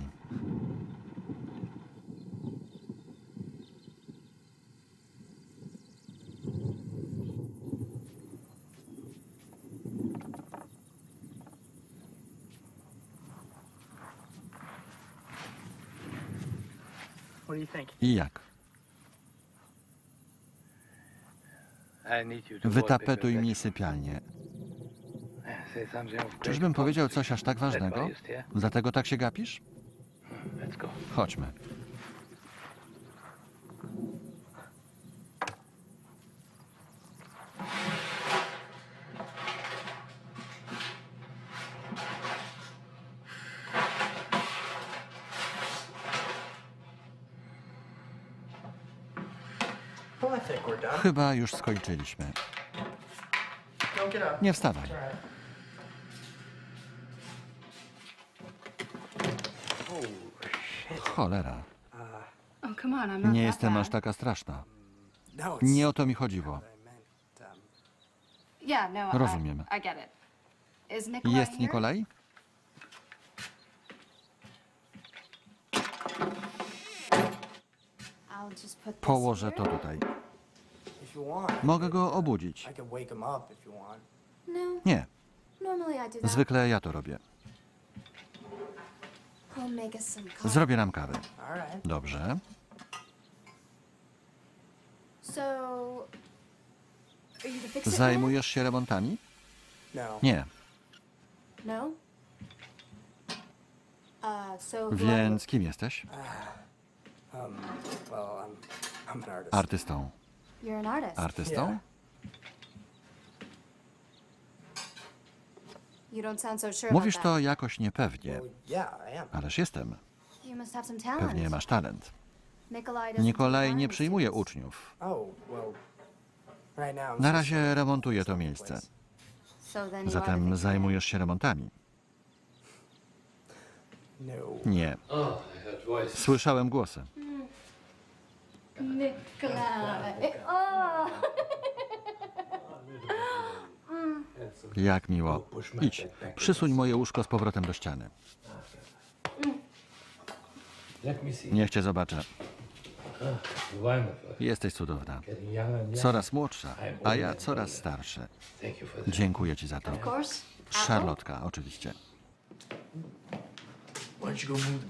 I jak? I need you to Wytapetuj mi sypialnię. Czyżbym powiedział coś aż tak ważnego? Dlatego tak się gapisz? Chodźmy. Chyba już skończyliśmy. Don't get up. Nie wstawaj. Cholera. Oh, Nie jestem aż taka straszna. No, Nie o to mi chodziło. Um, no, Rozumiem. Jest? Nikolaj? Położę to tutaj. if you want, I Mogę go uh, obudzić. No, Nie, zwykle ja to robię. Zrobię nam kawę. Dobrze. Zajmujesz się remontami? No. Nie. No. Uh, Więc kim jesteś? Um, an artist. Artystą. Are- You're an artist. Artystą? Yeah. You don't sound so sure Mówisz to jakoś niepewnie, ależ jestem. that. You must have some talent. Pewnie masz talent. Nikolaj nie przyjmuje uczniów. Oh, Na razie remontuję to miejsce. Zatem zajmujesz się remontami. No. Nie. Oh. Słyszałem głosy. Nikolai. Oh. Jak miło. Idź, przysuń moje łóżko z powrotem do ściany. Niech cię zobaczę. Jesteś cudowna. Coraz młodsza, a ja coraz starszy. Dziękuję ci za to. Szarlotka, oczywiście.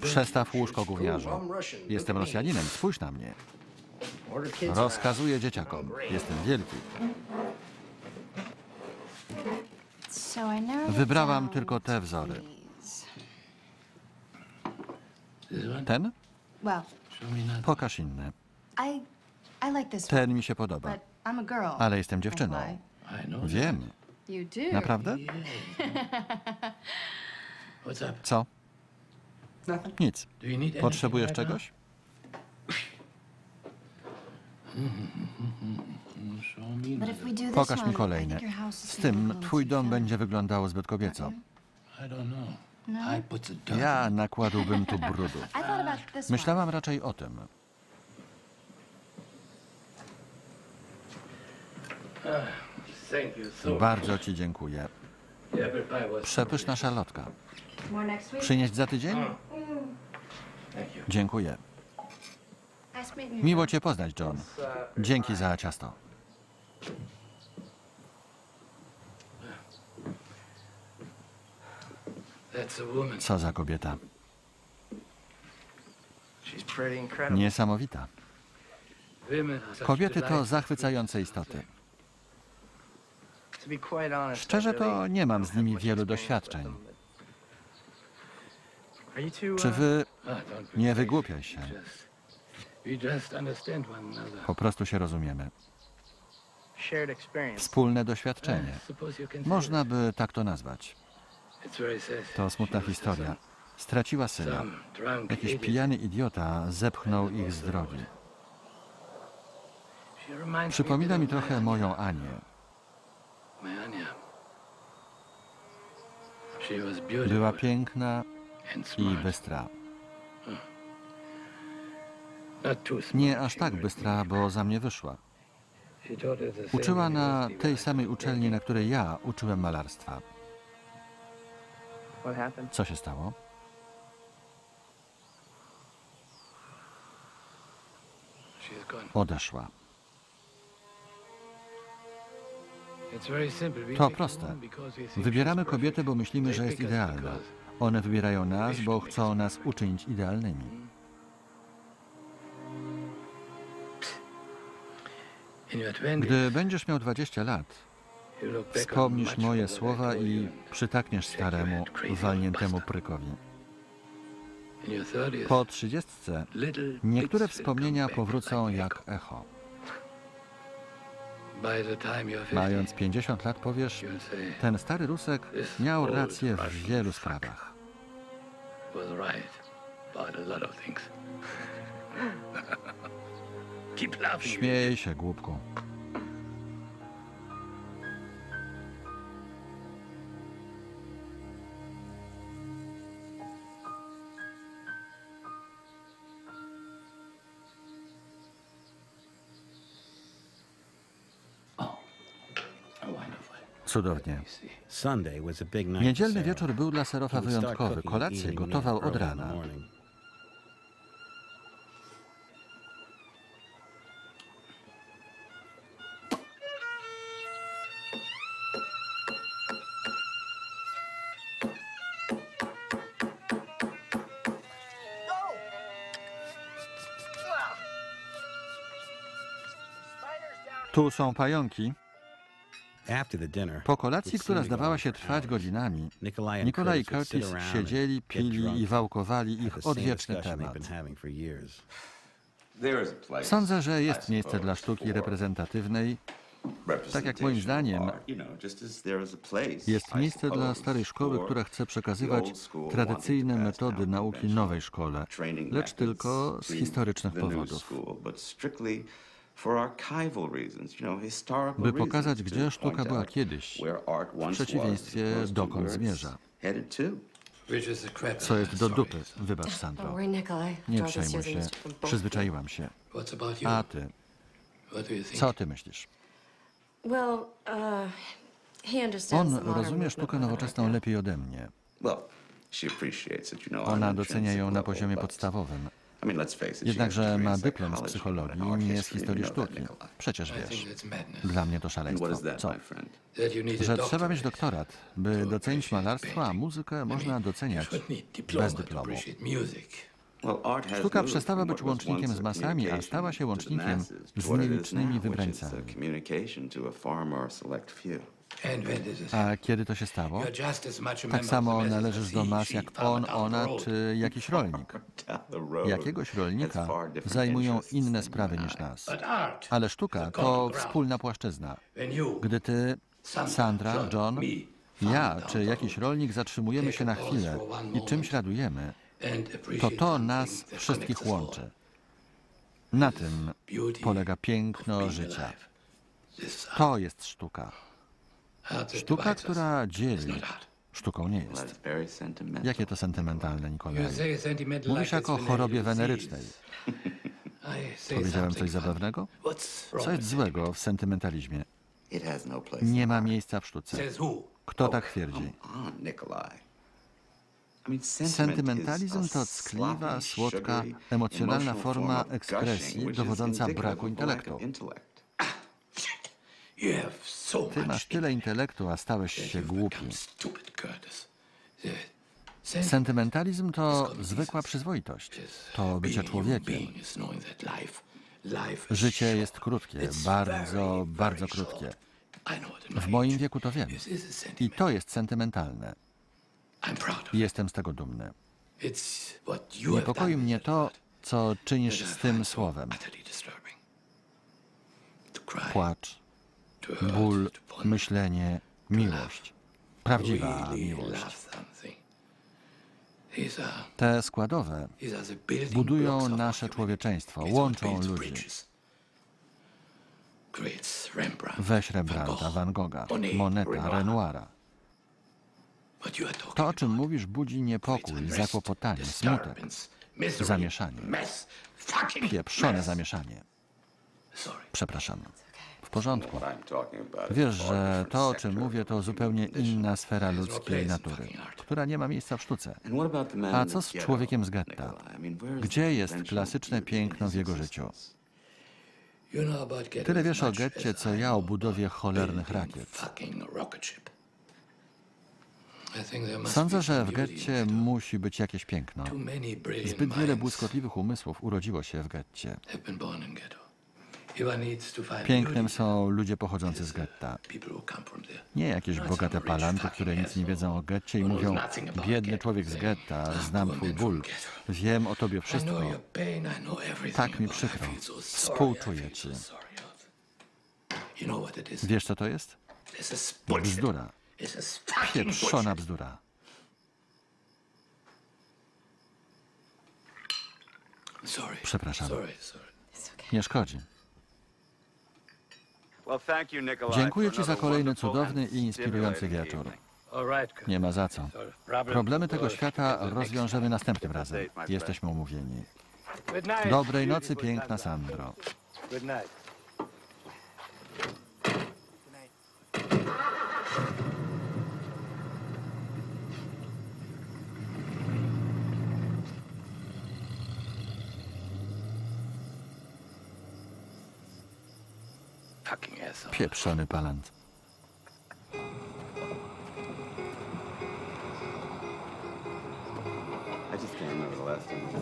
Przestaw łóżko gówniarzu. Jestem. Rosjaninem, spójrz na mnie. Rozkazuję dzieciakom. Jestem wielki. Wybrałam tylko te wzory. Ten? Pokaż inny. Ten mi się podoba. Ale jestem dziewczyną. Wiem. Naprawdę? [laughs] Co? Nic. Potrzebujesz czegoś? Pokaż mi is Z tym twój dom będzie wyglądał zbyt kobieco. No? Ja nakładłbym tu [laughs] brudu. Myślałam raczej o tym. So Bardzo ci dziękuję. Przepyszna week. Przynieść za tydzień? You. Dziękuję. Miło cię poznać, John. Dzięki za ciasto. Co za kobieta. Niesamowita. Kobiety to zachwycające istoty. Szczerze to nie mam z nimi wielu doświadczeń. Czy uh, wy nie wygłupiaj się? Po prostu się rozumiemy. shared experience? Wspólne doświadczenie. I suppose you can say Można by tak to nazwać. To smutna historia. Straciła syna. Jakiś pijany idiota zepchnął ich z drogi. Przypomina a mi trochę moją Anię. Była piękna i bystra. Nie aż tak bystra, bo za mnie wyszła. Uczyła na tej samej uczelni, na której ja uczyłem malarstwa. Co się stało? Odeszła. To proste. Wybieramy perfect. bo myślimy, że jest idealna. One wybierają nas, bo chcą nas uczynić idealnymi. Gdy będziesz miał 20 lat, wspomnisz moje słowa i przytakniesz staremu, walniętemu prykowi. In your 30s, Po 30 little niektóre wspomnienia powrócą jak echo. echo. By the time you're 50, Mając 50 lat powiesz, ten stary Rusek miał rację w wielu sprawach. was right about a lot of things. [laughs] Keep laughing. Śmiej się, głupku. Oh, wonderful. Cudownie. Sunday was a big night. Niedzielny wieczór był dla Serofa wyjątkowy. cooking Kolację gotował od early in the rana. Tu są pająki. Po kolacji, która zdawała się trwać godzinami, Nikolaj i Curtis siedzieli, pili i wałkowali ich odwieczny temat. Sądzę, że jest miejsce dla sztuki reprezentatywnej. Tak jak moim zdaniem, Jest miejsce dla starej szkoły, która chce przekazywać tradycyjne metody nauki nowej szkole, lecz tylko z to historycznych powodów. School, but strictly for archival reasons, you know, historical By pokazać, reasons, gdzie to sztuka była kiedyś, where art w once przeciwieństwie dokąd where it's zmierza. headed to. Which is the crap. Co jest do dupy, wybacz Sandro. Nie przejmuj się, przyzwyczaiłam się. What's about you? A ty, What do you think? co ty myślisz? Well, uh, he understands On rozumie sztukę nowoczesną lepiej ode mnie. Well, she appreciates it, you know, on Ona docenia ją na poziomie podstawowym. I Jednakże ma dyplom z psychologii, art nie z history, historii sztuki. Przecież I wiesz, dla mnie to szaleństwo. Co? Że trzeba mieć doktorat, by docenić malarstwo, a muzykę można doceniać bez dyplomu. Sztuka przestała być łącznikiem z masami, a stała się łącznikiem z nielicznymi wybrańcami. A kiedy to się stało? Tak samo należysz do nas jak on, ona czy jakiś rolnik. [laughs] Jakiegoś rolnika zajmują inne sprawy niż nas. Ale sztuka to wspólna płaszczyzna. Gdy ty, Sandra, John, ja czy jakiś rolnik zatrzymujemy się na chwilę i czymś radujemy, to to nas wszystkich łączy. Na tym polega piękno życia. To jest sztuka. Sztuka, która dzieli, sztuką nie jest. Jakie to sentymentalne, Nikolaj. Mówisz jako o chorobie wenerycznej. [laughs] Powiedziałem coś zabawnego? Co jest złego w sentymentalizmie? No. Nie ma miejsca w sztuce. Kto tak twierdzi? Sentymentalizm to ckliwa, słodka, emocjonalna forma ekspresji dowodząca braku intelektu. of intellect. You have so Ty masz tyle intelektu, a stałeś się głupi. Sentymentalizm to zwykła przyzwoitość. To bycie człowiekiem. Życie jest krótkie, bardzo, bardzo krótkie. W moim wieku to wiem. I to jest sentymentalne. Jestem z tego dumny. Niepokoi mnie to, co czynisz z tym słowem. Płacz, ból, myślenie, miłość. Prawdziwa miłość. Te składowe budują nasze człowieczeństwo, łączą ludzi. Weź Rembrandta, Van Gogha, Monet, Moneta, Renoir. Renoira. To, o czym mówisz, budzi niepokój, zakłopotanie, smutek, zamieszanie. pieprzone zamieszanie. Przepraszam. W porządku. Wiesz, że to, o czym mówię, to zupełnie inna sfera ludzkiej natury, która nie ma miejsca w sztuce. A co z człowiekiem z getta? Gdzie jest klasyczne piękno w jego życiu? Tyle wiesz o getcie, co ja o budowie cholernych rakiet. Sądzę, że w getcie musi być jakieś piękno. Zbyt wiele błyskotliwych umysłów urodziło się w getcie. Pięknym są ludzie pochodzący z getta. Nie jakieś bogate palanty, które nic nie wiedzą o getcie i mówią biedny człowiek z getta, znam twój ból, wiem o tobie wszystko. Tak mi przykro. Współczuję ci. Wiesz co to jest? Bzdura. Pieprzona bzdura. Przepraszam. Nie szkodzi. Well, thank you, Nikolai, Dziękuję Ci za kolejny cudowny i inspirujący wieczór. Nie ma za co. Problemy tego świata rozwiążemy następnym razem. Jesteśmy umówieni. Dobrej nocy, piękna Sandro. Good night. Pieprzony palant.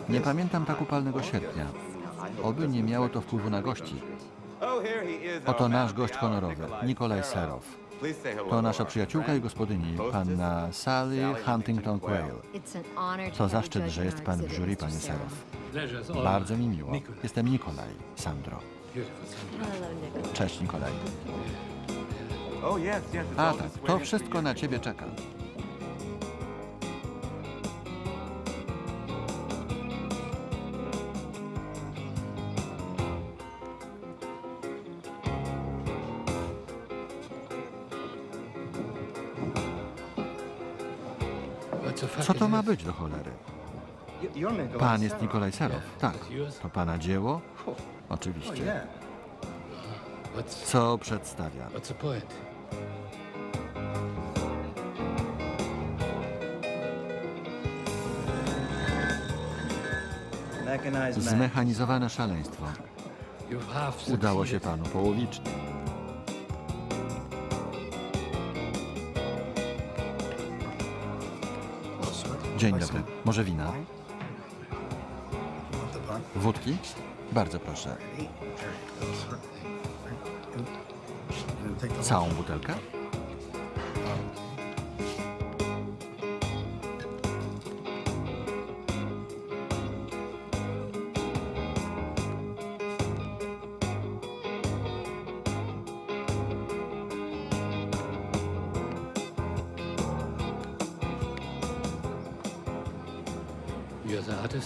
Nie pamiętam tak upalnego sierpnia. Oby nie miało to wpływu na gości. Oto nasz gość honorowy, Nikolaj. Serow. To nasza przyjaciółka i gospodyni, panna Sally Huntington Quayle. To zaszczyt, że jest pan w jury, panie Serow. Bardzo mi miło. Jestem Nikolaj, Sandro. Cześć, Nikolaj. Oh, yes, yes, it's A tak, to wszystko na ciebie czeka. Co to ma być do cholery? Pan jest. Nikolaj Serow. Tak. To pana dzieło? Oczywiście. Co przedstawia? Zmechanizowane szaleństwo. Udało się panu połowicznie. Dzień dobry. Może wina? Wódki? Bardzo proszę. Całą butelkę?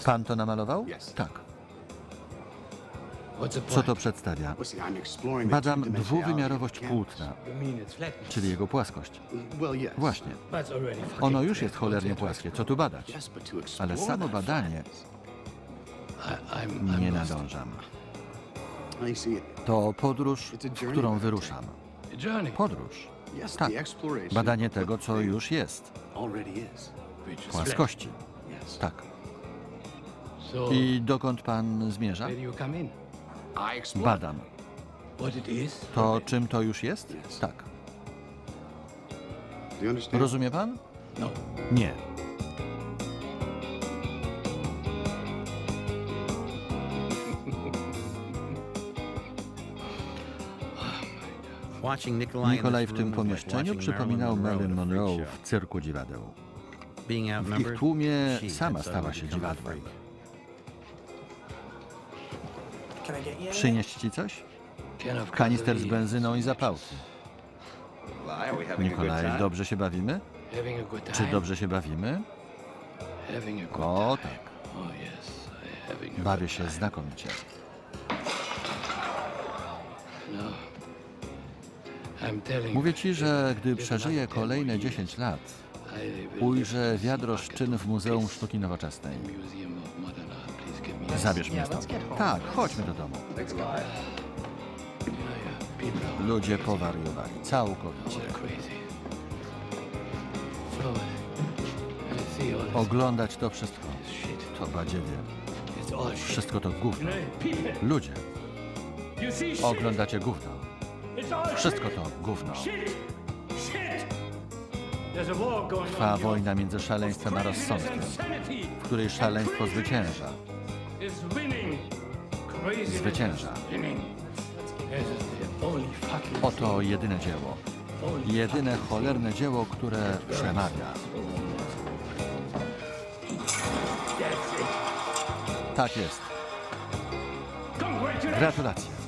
Pan to namalował? Tak. Co to przedstawia? Badam dwuwymiarowość płótna, czyli jego płaskość. Właśnie. Ono już jest cholernie płaskie. Co tu badać? Ale samo badanie nie nadążam. To podróż, w którą wyruszam. Podróż. Tak. Badanie tego, co już jest. Płaskości. Tak. I dokąd pan zmierza? Badam. To czym to już jest? Tak. Rozumie pan? No. Nie. Nikolaj w tym pomieszczeniu przypominał Marilyn Monroe w cyrku dziwadeł. W ich tłumie sama stała się dziwadłem. Przynieść ci coś? Kanister z benzyną i zapałki. Nikolaj, dobrze się bawimy? Czy dobrze się bawimy? O tak, Oh bawię się znakomicie. No. Mówię ci, że gdy przeżyję kolejne 10 lat, ujrzę wiadro szczyn w Muzeum Sztuki Nowoczesnej. Zabierz mnie stąd. Tak, chodźmy do domu. Ludzie powariowali, całkowicie. Oglądać to wszystko, to badziewie. Wszystko to gówno. Ludzie, oglądacie gówno. Wszystko to gówno. Trwa wojna między szaleństwem a rozsądkiem, w której szaleństwo zwycięża. Zwycięża. Oto jedyne dzieło. Jedyne cholerne dzieło, które przemawia. Tak jest. Gratulacje.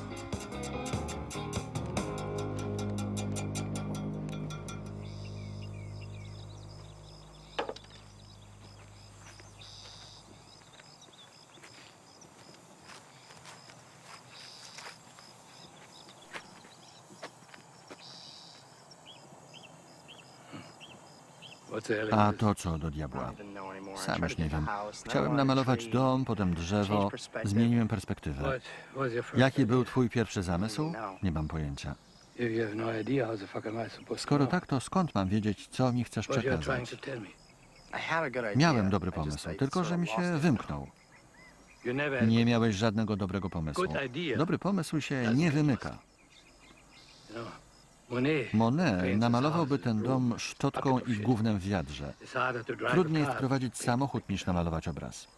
A to co do diabła? Sam już nie wiem. Chciałem namalować dom, potem drzewo. Zmieniłem perspektywę. Jaki był twój pierwszy zamysł? Nie mam pojęcia. No Skoro tak, to skąd mam wiedzieć, co mi chcesz przekazać? Miałem dobry pomysł, tylko że mi się wymknął. Nie miałeś żadnego dobrego pomysłu. Dobry pomysł się nie wymyka. Monet. Namalowałby ten dom szczotką i gównem w wiadrze. Trudniej jest prowadzić samochód niż namalować obraz.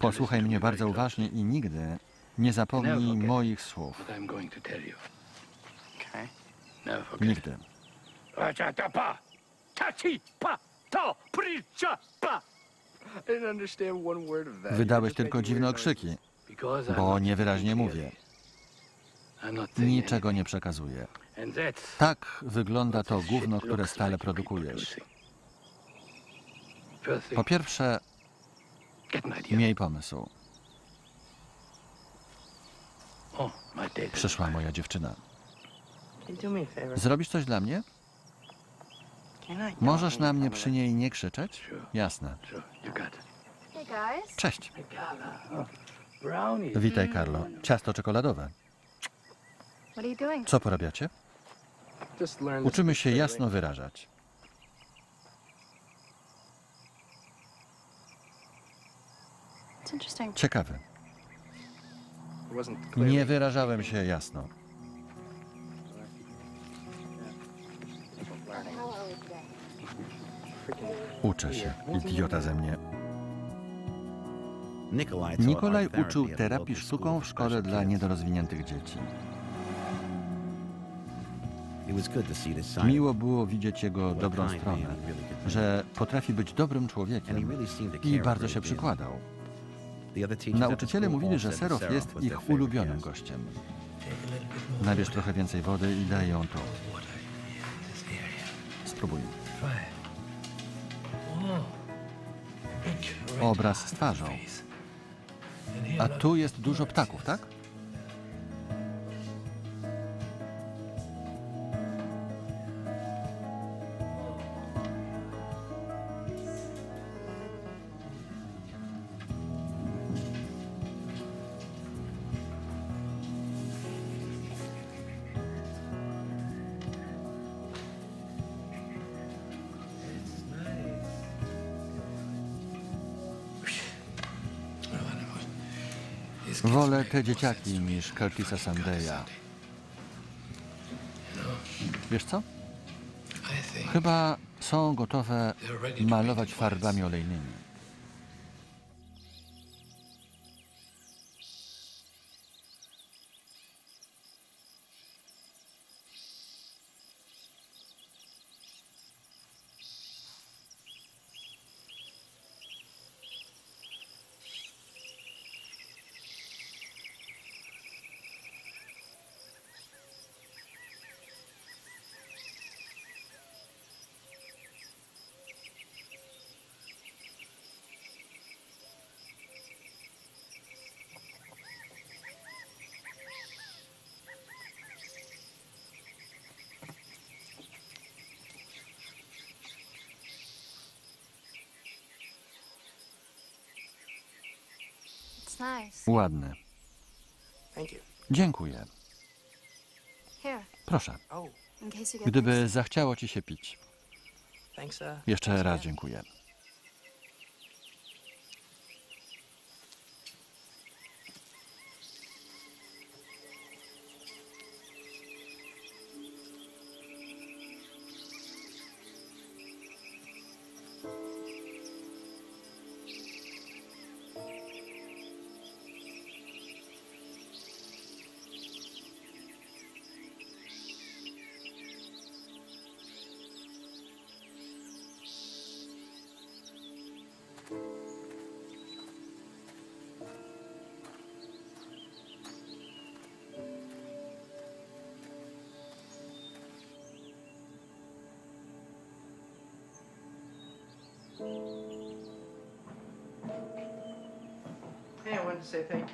Posłuchaj mnie bardzo uważnie i nigdy nie zapomnij moich słów. Nigdy. Wydałeś tylko dziwne okrzyki, bo niewyraźnie mówię. Niczego nie przekazuję. Tak wygląda to gówno, które stale produkujesz. Po pierwsze, miej pomysł. Oh. Przyszła moja dziewczyna. Zrobisz coś dla mnie? Możesz na mnie przy niej nie krzyczeć? Jasne. Cześć. Oh. Witaj, Karlo. Ciasto czekoladowe. Co porabiacie? Uczymy się jasno wyrażać. Ciekawe. Nie wyrażałem się jasno. Uczę się. Idiota ze mnie. Nikolaj uczył terapii sztuką w szkole dla niedorozwiniętych dzieci. Miło było widzieć jego dobrą stronę, że potrafi być dobrym człowiekiem i bardzo się przykładał. Nauczyciele mówili, że Serow jest ich ulubionym gościem. Nabierz trochę więcej wody i daj ją tu. Spróbuj. Obraz z twarzą. A tu jest dużo ptaków, tak? Dzieciaki niż Curtisa Sandeya. Wiesz co? Chyba są gotowe malować farbami olejnymi. Ładne. Dziękuję. Proszę. Oh, Gdyby zachciało ci się pić. Jeszcze raz dziękuję.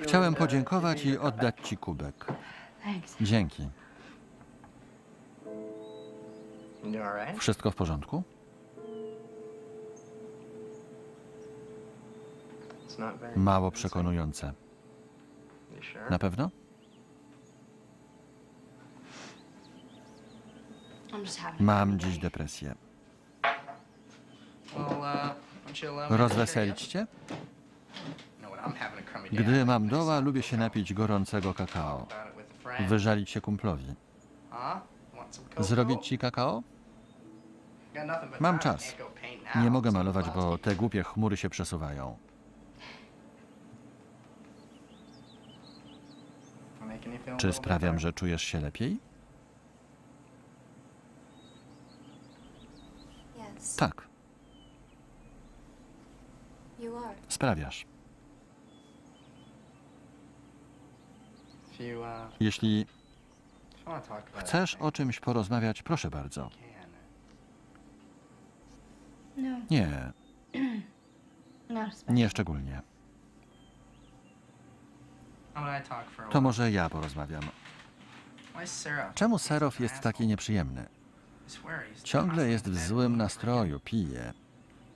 Chciałem podziękować i oddać ci kubek. Dzięki. Wszystko w porządku? Mało przekonujące. Na pewno? Mam dziś depresję. Well, uh, Rozweselić cię? Gdy mam doła, lubię się napić gorącego kakao. Wyżalić się kumplowi. Zrobić ci kakao? Mam czas. Nie mogę malować, bo te głupie chmury się przesuwają. Czy sprawiam, że czujesz się lepiej? Tak, sprawiasz. If you, uh, Jeśli chcesz anything, o czymś porozmawiać, proszę bardzo. No, Nie, [clears throat] especially. nie szczególnie. To może ja porozmawiam. Czemu Serow jest taki nieprzyjemny? Ciągle jest w złym nastroju, pije.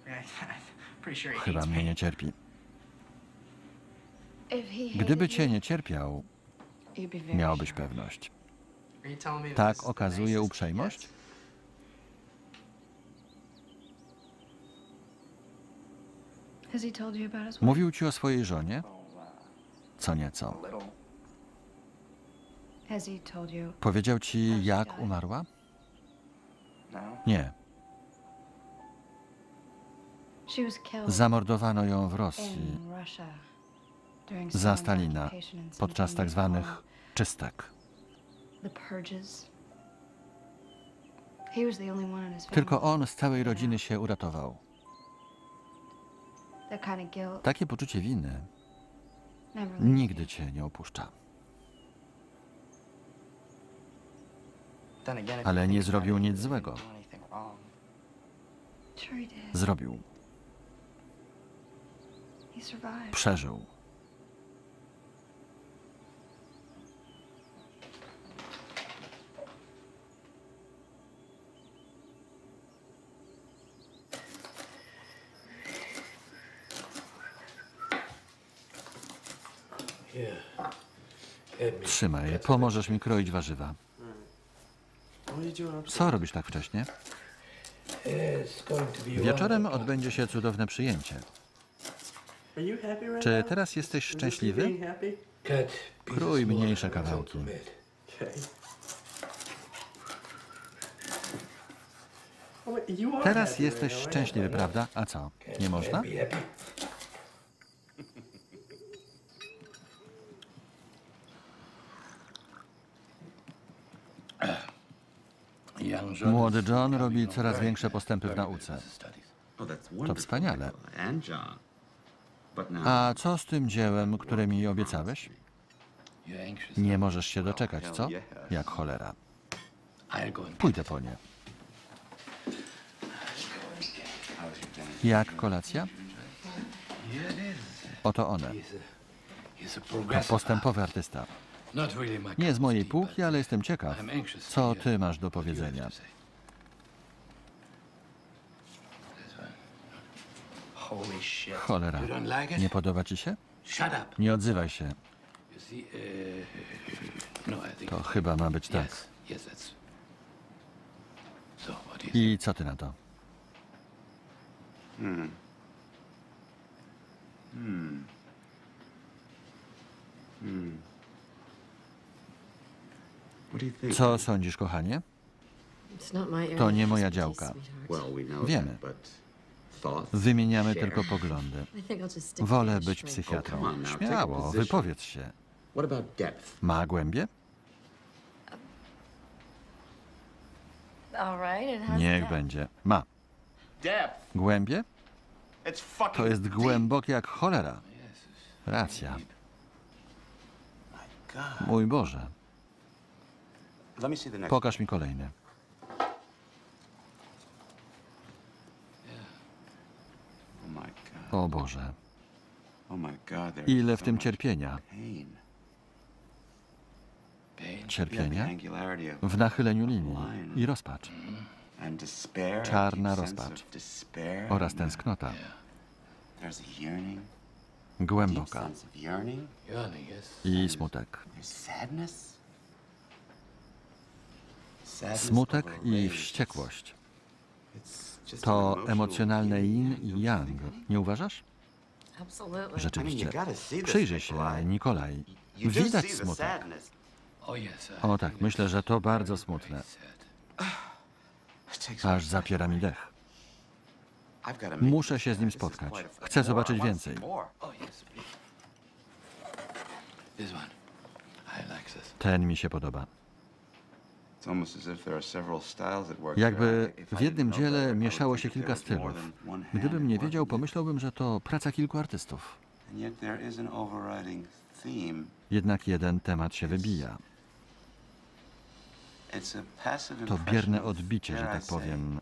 [laughs] Chyba mnie nie cierpi. Gdyby cię nie cierpiał, sure. pewność. Tak okazuje uprzejmość? Mówił ci o swojej żonie? Co nieco. Powiedział ci, jak umarła? No. Nie. Zamordowano ją w Rosji za Stalina podczas tak zwanych czystek. Tylko on z całej rodziny się uratował. Takie poczucie winy nigdy cię nie opuszcza. Ale nie zrobił nic złego. Zrobił. Przeżył. Trzymaj, pomożesz mi kroić warzywa. Co robisz tak wcześnie? Be Wieczorem odbędzie się cudowne przyjęcie. Czy teraz jesteś szczęśliwy? Krój mniejsze kawałki. Oh, Teraz jesteś right? szczęśliwy, prawda? A co? Nie można? Młody John robi coraz większe postępy w nauce. wonderful. wspaniale. A co z tym dziełem, które mi obiecałeś? Nie możesz się doczekać, co? Jak cholera. Pójdę po nie. Jak kolacja? Oto one. To postępowy artysta. Nie z mojej półki, ale jestem ciekaw, co ty masz do powiedzenia. Cholera. Nie podoba ci się? Shut up. Nie odzywaj się. Uh, no. To chyba ma być tak. I co ty na to? Hmm. Hmm. Hmm. What do you think? Co sądzisz, kochanie? To nie moja działka. Wiemy. Wymieniamy tylko poglądy. Wolę być psychiatrą. Śmiało, wypowiedz się. Ma głębie? Niech będzie. Ma. Głębie? To jest głębokie jak cholera. Racja. Mój Boże. Pokaż mi kolejny. Oh my God. O Boże. Oh my God. There Ile w tym much cierpienia. Cierpienia w nachyleniu linii. i rozpacz. A Czarna rozpacz. oraz tęsknota. Głęboka. I smutek. Smutek i wściekłość. To emocjonalne yin i yang. Nie uważasz? Rzeczywiście. Przyjrzyj się, Nikolaj. Widać smutek. Oh, O tak, myślę, że to bardzo smutne. Aż zapiera mi dech. Muszę się z nim spotkać. Chcę zobaczyć więcej. Oh. Ten mi się podoba. Jakby w jednym dziele mieszało się kilka stylów. Gdybym nie wiedział, pomyślałbym, że to praca kilku artystów. Jednak jeden temat się wybija. To bierne odbicie, że tak powiem,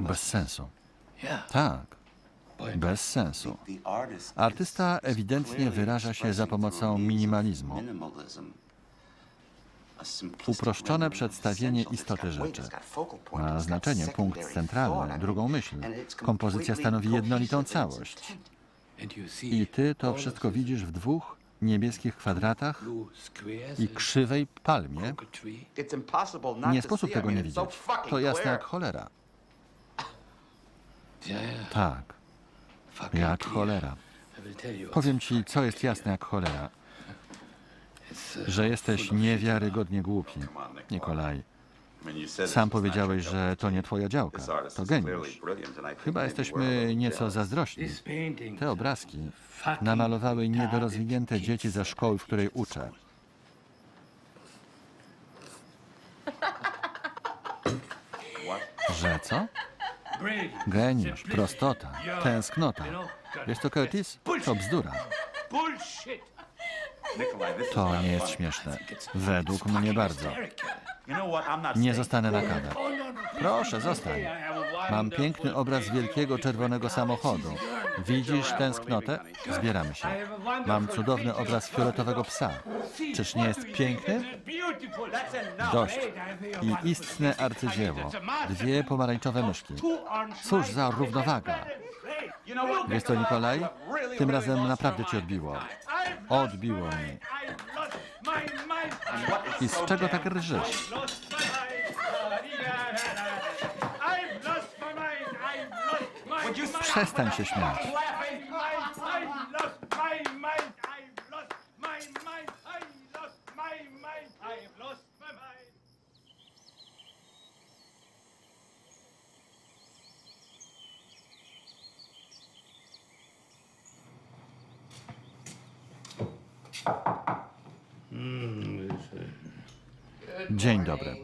bez sensu. Tak, bez sensu. Artysta ewidentnie wyraża się za pomocą minimalizmu. Uproszczone przedstawienie istoty rzeczy. Ma znaczenie, punkt centralny, drugą myśl. Kompozycja stanowi jednolitą całość. I ty to wszystko widzisz w dwóch niebieskich kwadratach i krzywej palmie. Nie sposób tego nie widzieć. To jasne jak cholera. Tak, jak cholera. Powiem ci, co jest jasne jak cholera. Że jesteś niewiarygodnie głupi. Nikolaj, sam powiedziałeś, że to nie twoja działka. To geniusz. Chyba jesteśmy nieco zazdrośni. Te obrazki namalowały niedorozwinięte dzieci ze szkoły, w której uczę. Że co? Geniusz, prostota, tęsknota. Wiesz to, Curtis? To bzdura. To nie jest śmieszne. Według mnie bardzo. Nie zostanę na please Proszę, zostań. Mam piękny obraz wielkiego czerwonego samochodu. Widzisz tęsknotę? Zbieramy się. Mam cudowny obraz fioletowego psa. Czyż nie jest piękny? Dość. I istne arcydzieło. Dwie pomarańczowe myszki. Cóż za równowaga. Wiesz co, Nikolaj? Tym razem naprawdę ci odbiło. Odbiło. I z czego tak rżysz? Przestań się śmiać. Dzień dobry.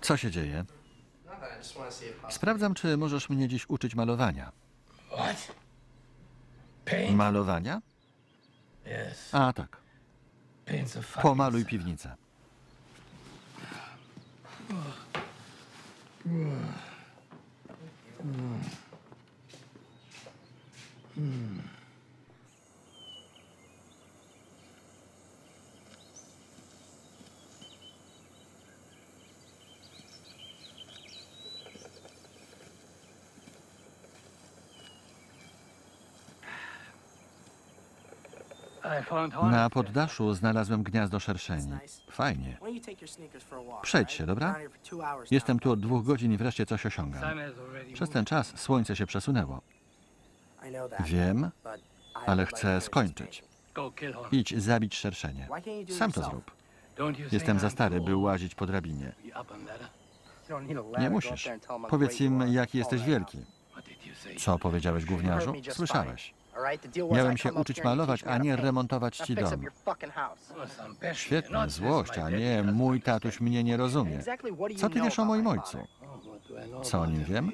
Co się dzieje? Sprawdzam, czy możesz mnie dziś uczyć malowania. Malowania? A tak. Pomaluj piwnicę. Na poddaszu znalazłem gniazdo szerszeni. Fajnie. Przejdź się, dobra? Jestem tu od dwóch godzin i wreszcie coś osiągam. Przez ten czas słońce się przesunęło. Wiem, ale chcę skończyć. Idź zabić szerszenie. Sam to zrób. Jestem za stary, by łazić po drabinie. Nie musisz. Powiedz im, jaki jesteś wielki. Co powiedziałeś, gówniarzu? Słyszałeś. Miałem się uczyć malować, a nie remontować ci dom. Świetna złość, a nie mój tatuś mnie nie rozumie. Co ty wiesz o moim ojcu? Co o nim wiem?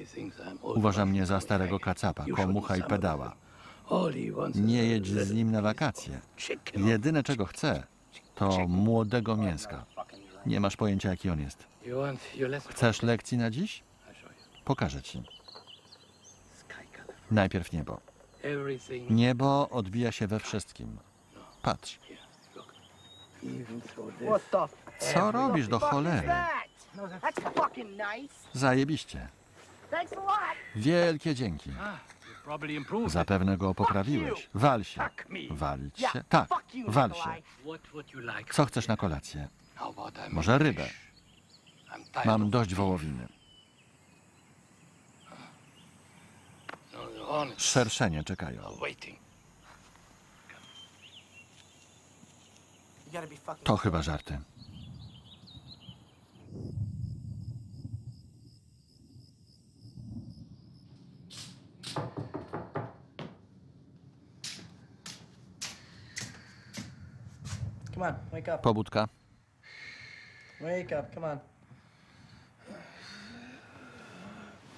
Uważa mnie za starego kacapa, komucha i pedała. Nie jedź z nim na wakacje. Jedyne czego chcę, to młodego mięska. Nie masz pojęcia, jaki on jest. Chcesz lekcji na dziś? Pokażę ci. Najpierw niebo. Niebo odbija się we wszystkim. Patrz. Co robisz do cholery? Zajebiście. Wielkie dzięki. Zapewne go poprawiłeś. Wal się. Walić się? Tak, wal się. Co chcesz na kolację? Może rybę? Mam dość wołowiny. Szerszenie czekają. To chyba żarty. Come on, wake up. Pobudka. Wake up, come on.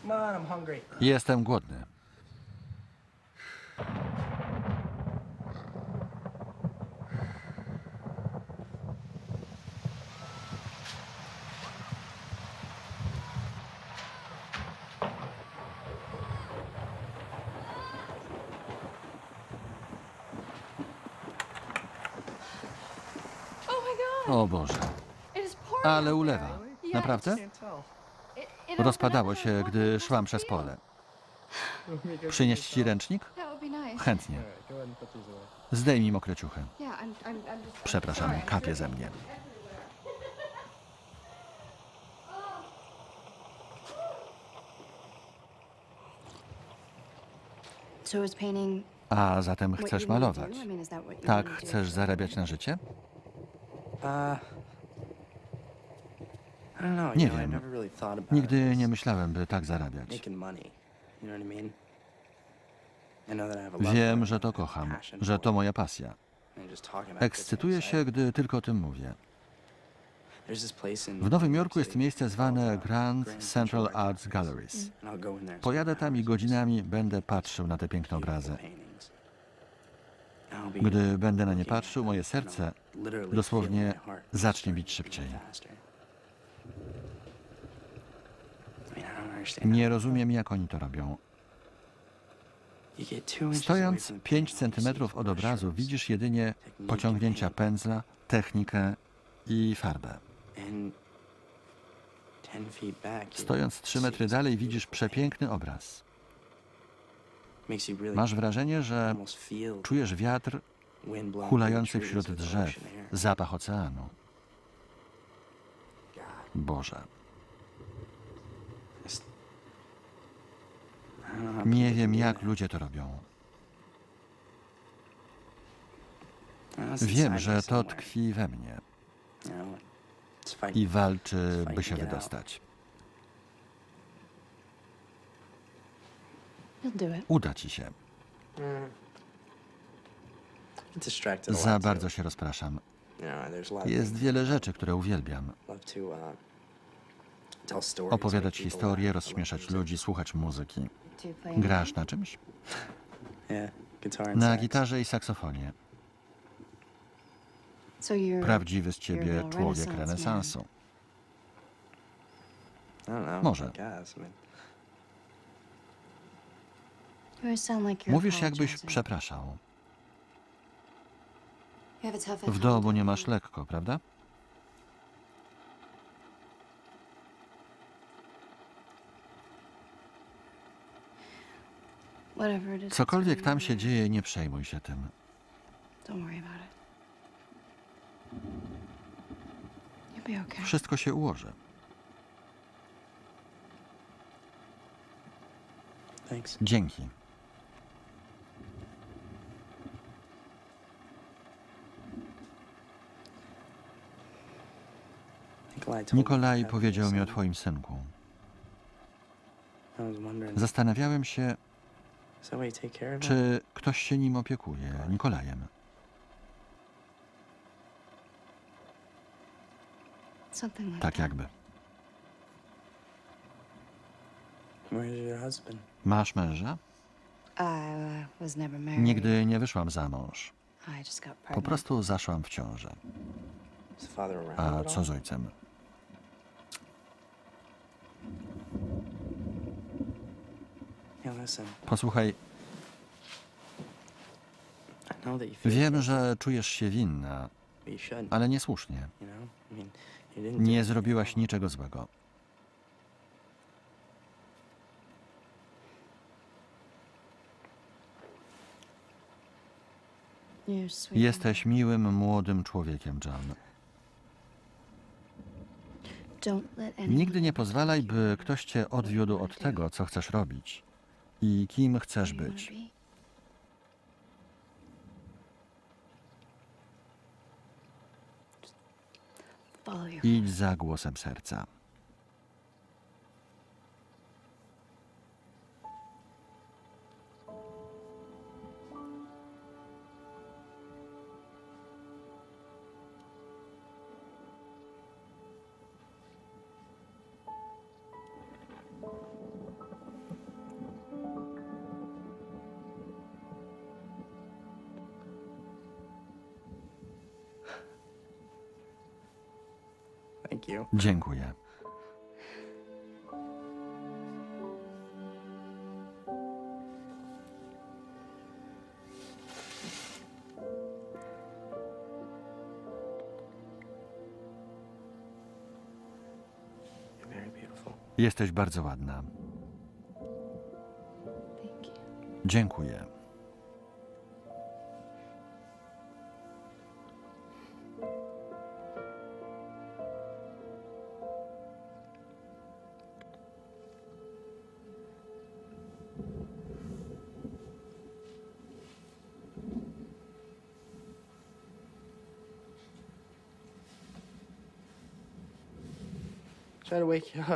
Come on, I'm hungry. Jestem głodny. O Boże, ale ulewa. Naprawdę? Rozpadało się, gdy szłam przez pole. [laughs] Przynieść ci ręcznik? Chętnie. Zdejmij mokre ciuchy. Przepraszam, kapie ze mnie. A zatem chcesz malować? Tak, chcesz zarabiać na życie? Nie wiem. Nigdy nie myślałem, by tak zarabiać. Wiem, że to kocham, że to moja pasja. Ekscytuję się, gdy tylko o tym mówię. W Nowym Jorku jest miejsce zwane Grand Central Arts Galleries. Pojadę tam i godzinami będę patrzył na te piękne obrazy. Gdy będę na nie patrzył, moje serce dosłownie zacznie bić szybciej. Nie rozumiem, jak oni to robią. Stojąc 5 centymetrów od obrazu, widzisz jedynie pociągnięcia pędzla, technikę i farbę. Stojąc 3 metry dalej, widzisz przepiękny obraz. Masz wrażenie, że czujesz wiatr hulający wśród drzew, zapach oceanu. Boże. Nie wiem, jak ludzie to robią. Wiem, że to tkwi we mnie i walczy, by się wydostać. Uda ci się. Za bardzo się rozpraszam. Jest wiele rzeczy, które uwielbiam. Opowiadać historie, rozśmieszać ludzi, słuchać muzyki. Grasz na czymś? Na gitarze i saksofonie. Prawdziwy z ciebie człowiek renesansu. Może. Mówisz, jakbyś przepraszał. W domu nie masz lekko, prawda? Cokolwiek tam się dzieje, nie przejmuj się tym. Wszystko się ułoży. Dzięki. Nikolaj powiedział mi o twoim synku. Zastanawiałem się, czy ktoś się nim opiekuje, Nikolajem. Tak jakby. Masz męża? Nigdy nie wyszłam za mąż. Po prostu zaszłam w ciążę. A co z ojcem? Posłuchaj, wiem, że czujesz się winna, ale niesłusznie. Nie zrobiłaś niczego złego. Jesteś miłym, młodym człowiekiem, John. Nigdy nie pozwalaj, by ktoś cię odwiódł od tego, co chcesz robić i kim chcesz być. Idź za głosem serca. Dziękuję. Jesteś bardzo ładna. Dziękuję.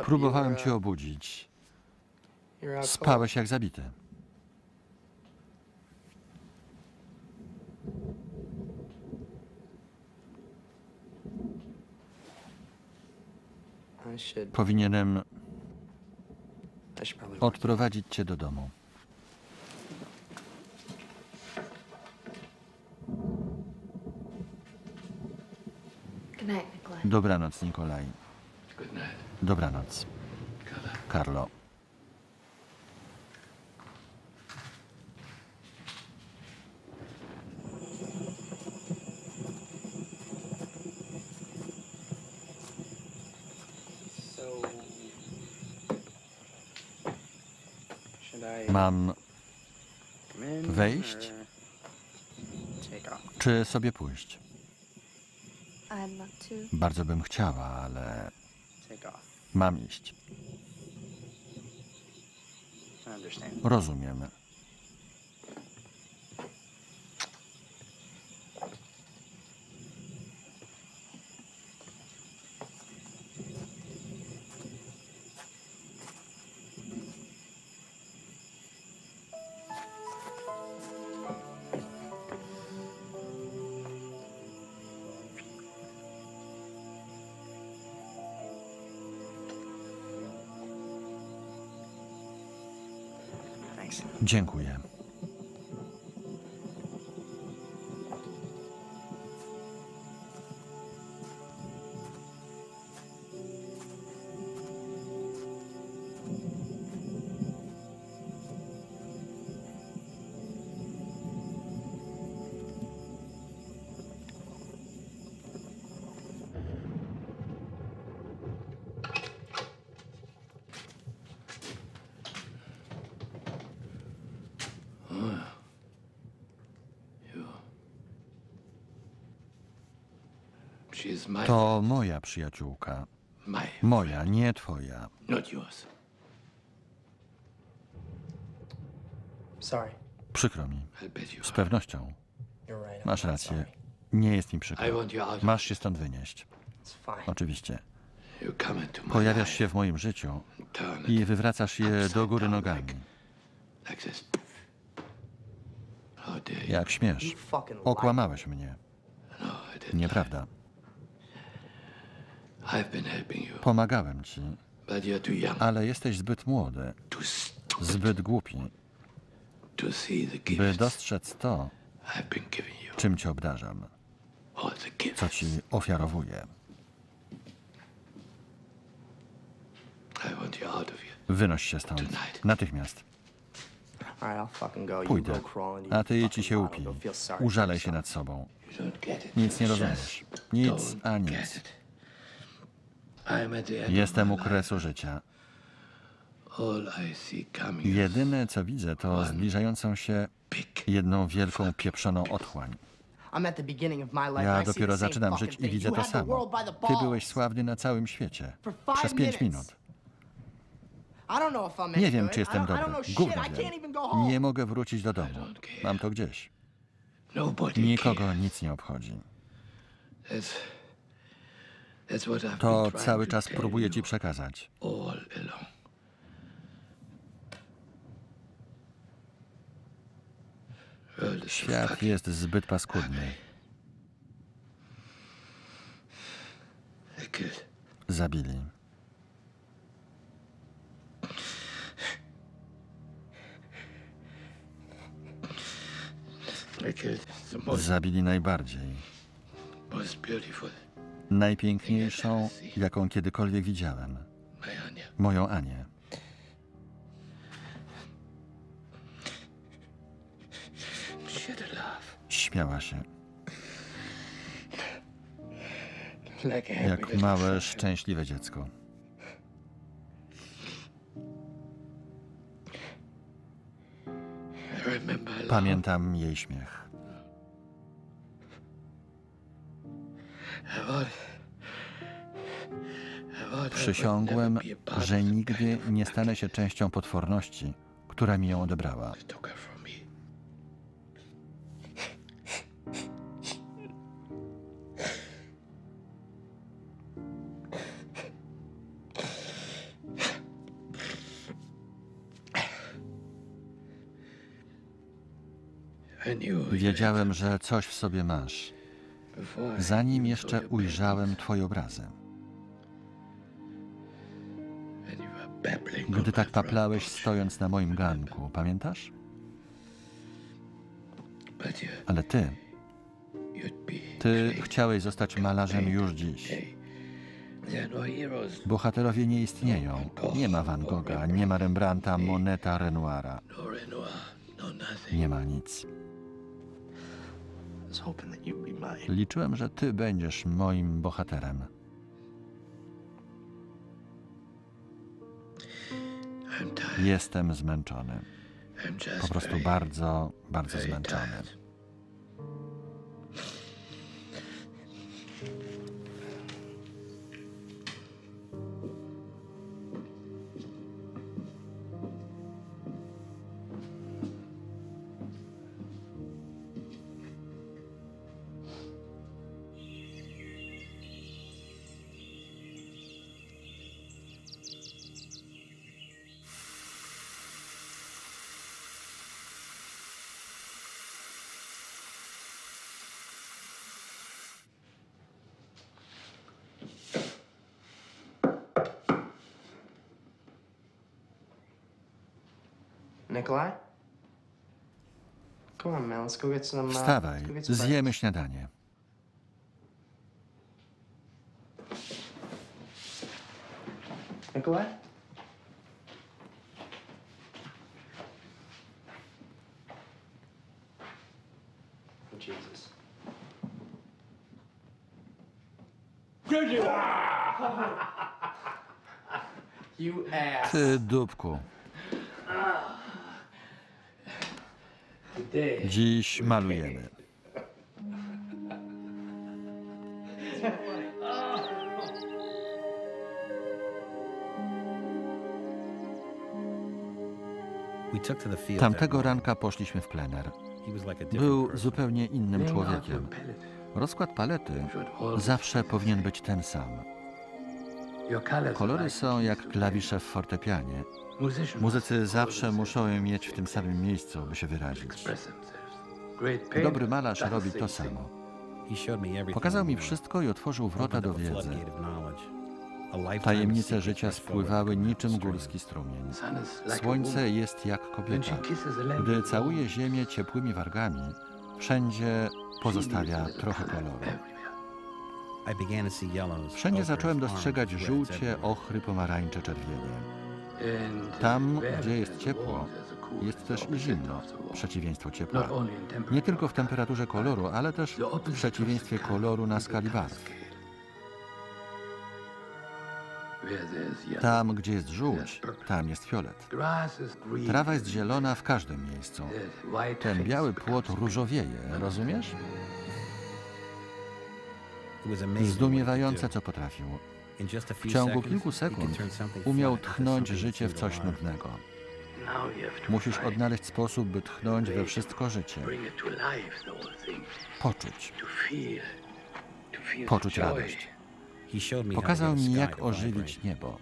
Próbowałem cię obudzić. Spałeś jak zabity. Powinienem odprowadzić cię do domu. Dobranoc, Nikolaj. Dobranoc, Carlo. Mam wejść? czy sobie pójść? Bardzo bym chciała, ale. Mam iść. I understand. Rozumiem. Dziękuję. To moja przyjaciółka. my Moja, nie twoja. not yours. Sorry. Przykro mi. Z pewnością. Masz rację. Nie jest mi przykro. Masz się stąd wynieść. Oczywiście. Pojawiasz się w moim życiu i wywracasz je do góry nogami. Jak śmiesz. Okłamałeś mnie. No. Nieprawda. I've been helping you, Pomagałem ci, but you're too young, ale jesteś zbyt młody, zbyt głupi, to see the by gifts dostrzec to, czym cię obdarzam, All the gifts. co ci ofiarowuję. Wynoś się stąd. Natychmiast. Pójdę. A ty ci fucking się upij. Użalej się nad sobą. Nic nie rozumiesz. Nic a nic. it. I'm at the end Jestem u kresu życia. All I see coming is Jedyne, co widzę, to zbliżającą się big. jedną wielką pieprzoną otchłań. I'm at the beginning of my life. and Ja I see dopiero zaczynam fucking żyć i widzę to samo. world by the Ty balls. byłeś sławny na całym świecie. For five Przez pięć minutes. minut. I don't know if I'm Nie wiem, czy jestem dobry. know shit. Gówno I can't even wiem. go home. Nie mogę wrócić do domu. Mam to gdzieś. Nobody Nikogo cares. nic nie obchodzi. That's, that's what I've To cały czas próbuję ci przekazać. Świat jest zbyt paskudny. Zabili. Zabili najbardziej. Najpiękniejszą, jaką kiedykolwiek widziałem. Moją Anię. Śmiała się. Jak małe, szczęśliwe dziecko. Pamiętam jej śmiech. Przysiągłem, że nigdy nie stanę się częścią potworności, która mi ją odebrała. Wiedziałem, że coś w sobie masz, zanim jeszcze ujrzałem twoje obrazy. Gdy tak paplałeś stojąc na moim ganku, pamiętasz? Ale ty Ty chciałeś zostać malarzem już dziś. Bohaterowie nie istnieją. Nie ma Van Gogha, nie ma Rembrandta, Moneta, Renoira. Nie ma nic. Liczyłem, że ty będziesz moim bohaterem. Jestem zmęczony. Po prostu bardzo, bardzo zmęczony. Wstawaj, zjemy śniadanie. ass. Ty dupku. Dziś malujemy. Tamtego ranka poszliśmy w plener. Był zupełnie innym człowiekiem. Rozkład palety zawsze powinien być ten sam. Kolory są jak klawisze w fortepianie. Muzycy zawsze muszą je mieć w tym samym miejscu, by się wyrazić. Dobry malarz robi to samo. Pokazał mi wszystko i otworzył wrota do wiedzy. Tajemnice życia spływały niczym górski strumień. Słońce jest jak kobieta. Gdy całuje ziemię ciepłymi wargami, wszędzie pozostawia trochę koloru. Wszędzie zacząłem dostrzegać żółcie, ochry, pomarańcze, czerwienie. Tam, gdzie jest ciepło, jest też i zimno, przeciwieństwo ciepła. Nie tylko w temperaturze koloru, ale też w przeciwieństwie koloru na skali barw. Tam, gdzie jest żółć, tam jest fiolet. Trawa jest zielona w każdym miejscu. Ten biały płot różowieje, rozumiesz? Zdumiewające, co potrafił. In just a W few ciągu seconds, kilku sekund umiał tchnąć życie w coś nudnego. Musisz odnaleźć sposób, by tchnąć we wszystko życie. Poczuć. Poczuć radość. He showed me how to Pokazał mi, jak ożywić niebo.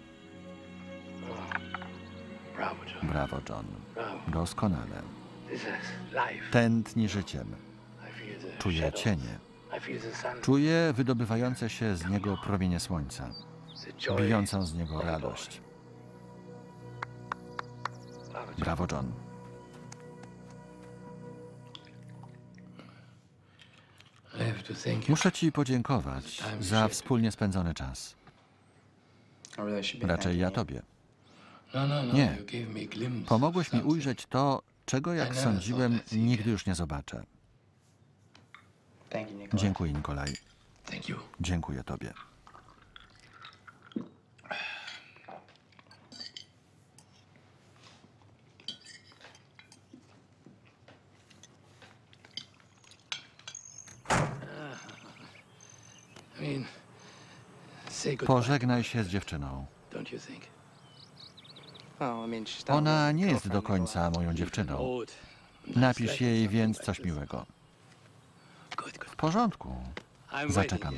Brawo, John. Doskonale. Tętni życiem. Czuję cienie. Czuję wydobywające się z niego promienie słońca, bijącą z niego radość. Brawo, John. Muszę Ci podziękować za wspólnie spędzony czas. Raczej ja Tobie. Nie. Pomogłeś mi ujrzeć to, czego, jak sądziłem, nigdy już nie zobaczę. Dziękuję, Nikolaj. Dziękuję Tobie. Pożegnaj się z dziewczyną. Oh, Ona nie jest do końca moją dziewczyną. Napisz jej więc coś miłego. W porządku. Zaczekam.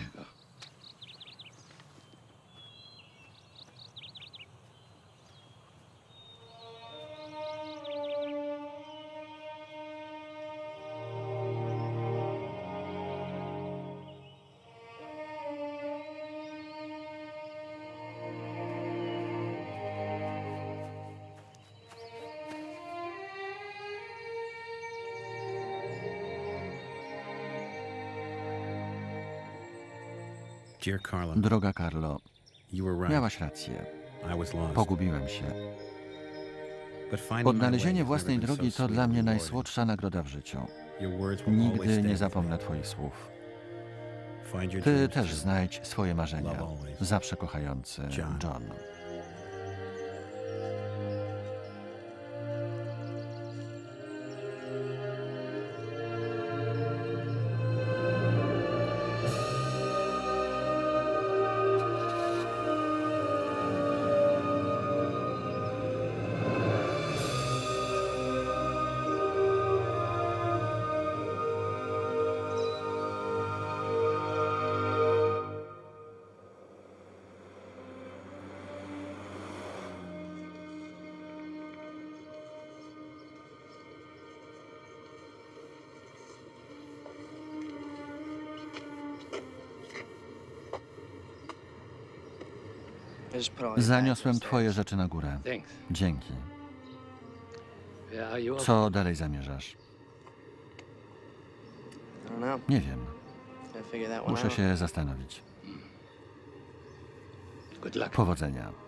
Droga Carlo, miałaś rację. Pogubiłem się. Odnalezienie własnej drogi to dla mnie najsłodsza nagroda w życiu. Nigdy nie zapomnę. Twoich słów. Ty też znajdź swoje marzenia. Zawsze kochający John. Zaniosłem Twoje rzeczy na górę. Dzięki. Co dalej zamierzasz? Nie wiem. Muszę się zastanowić. Powodzenia.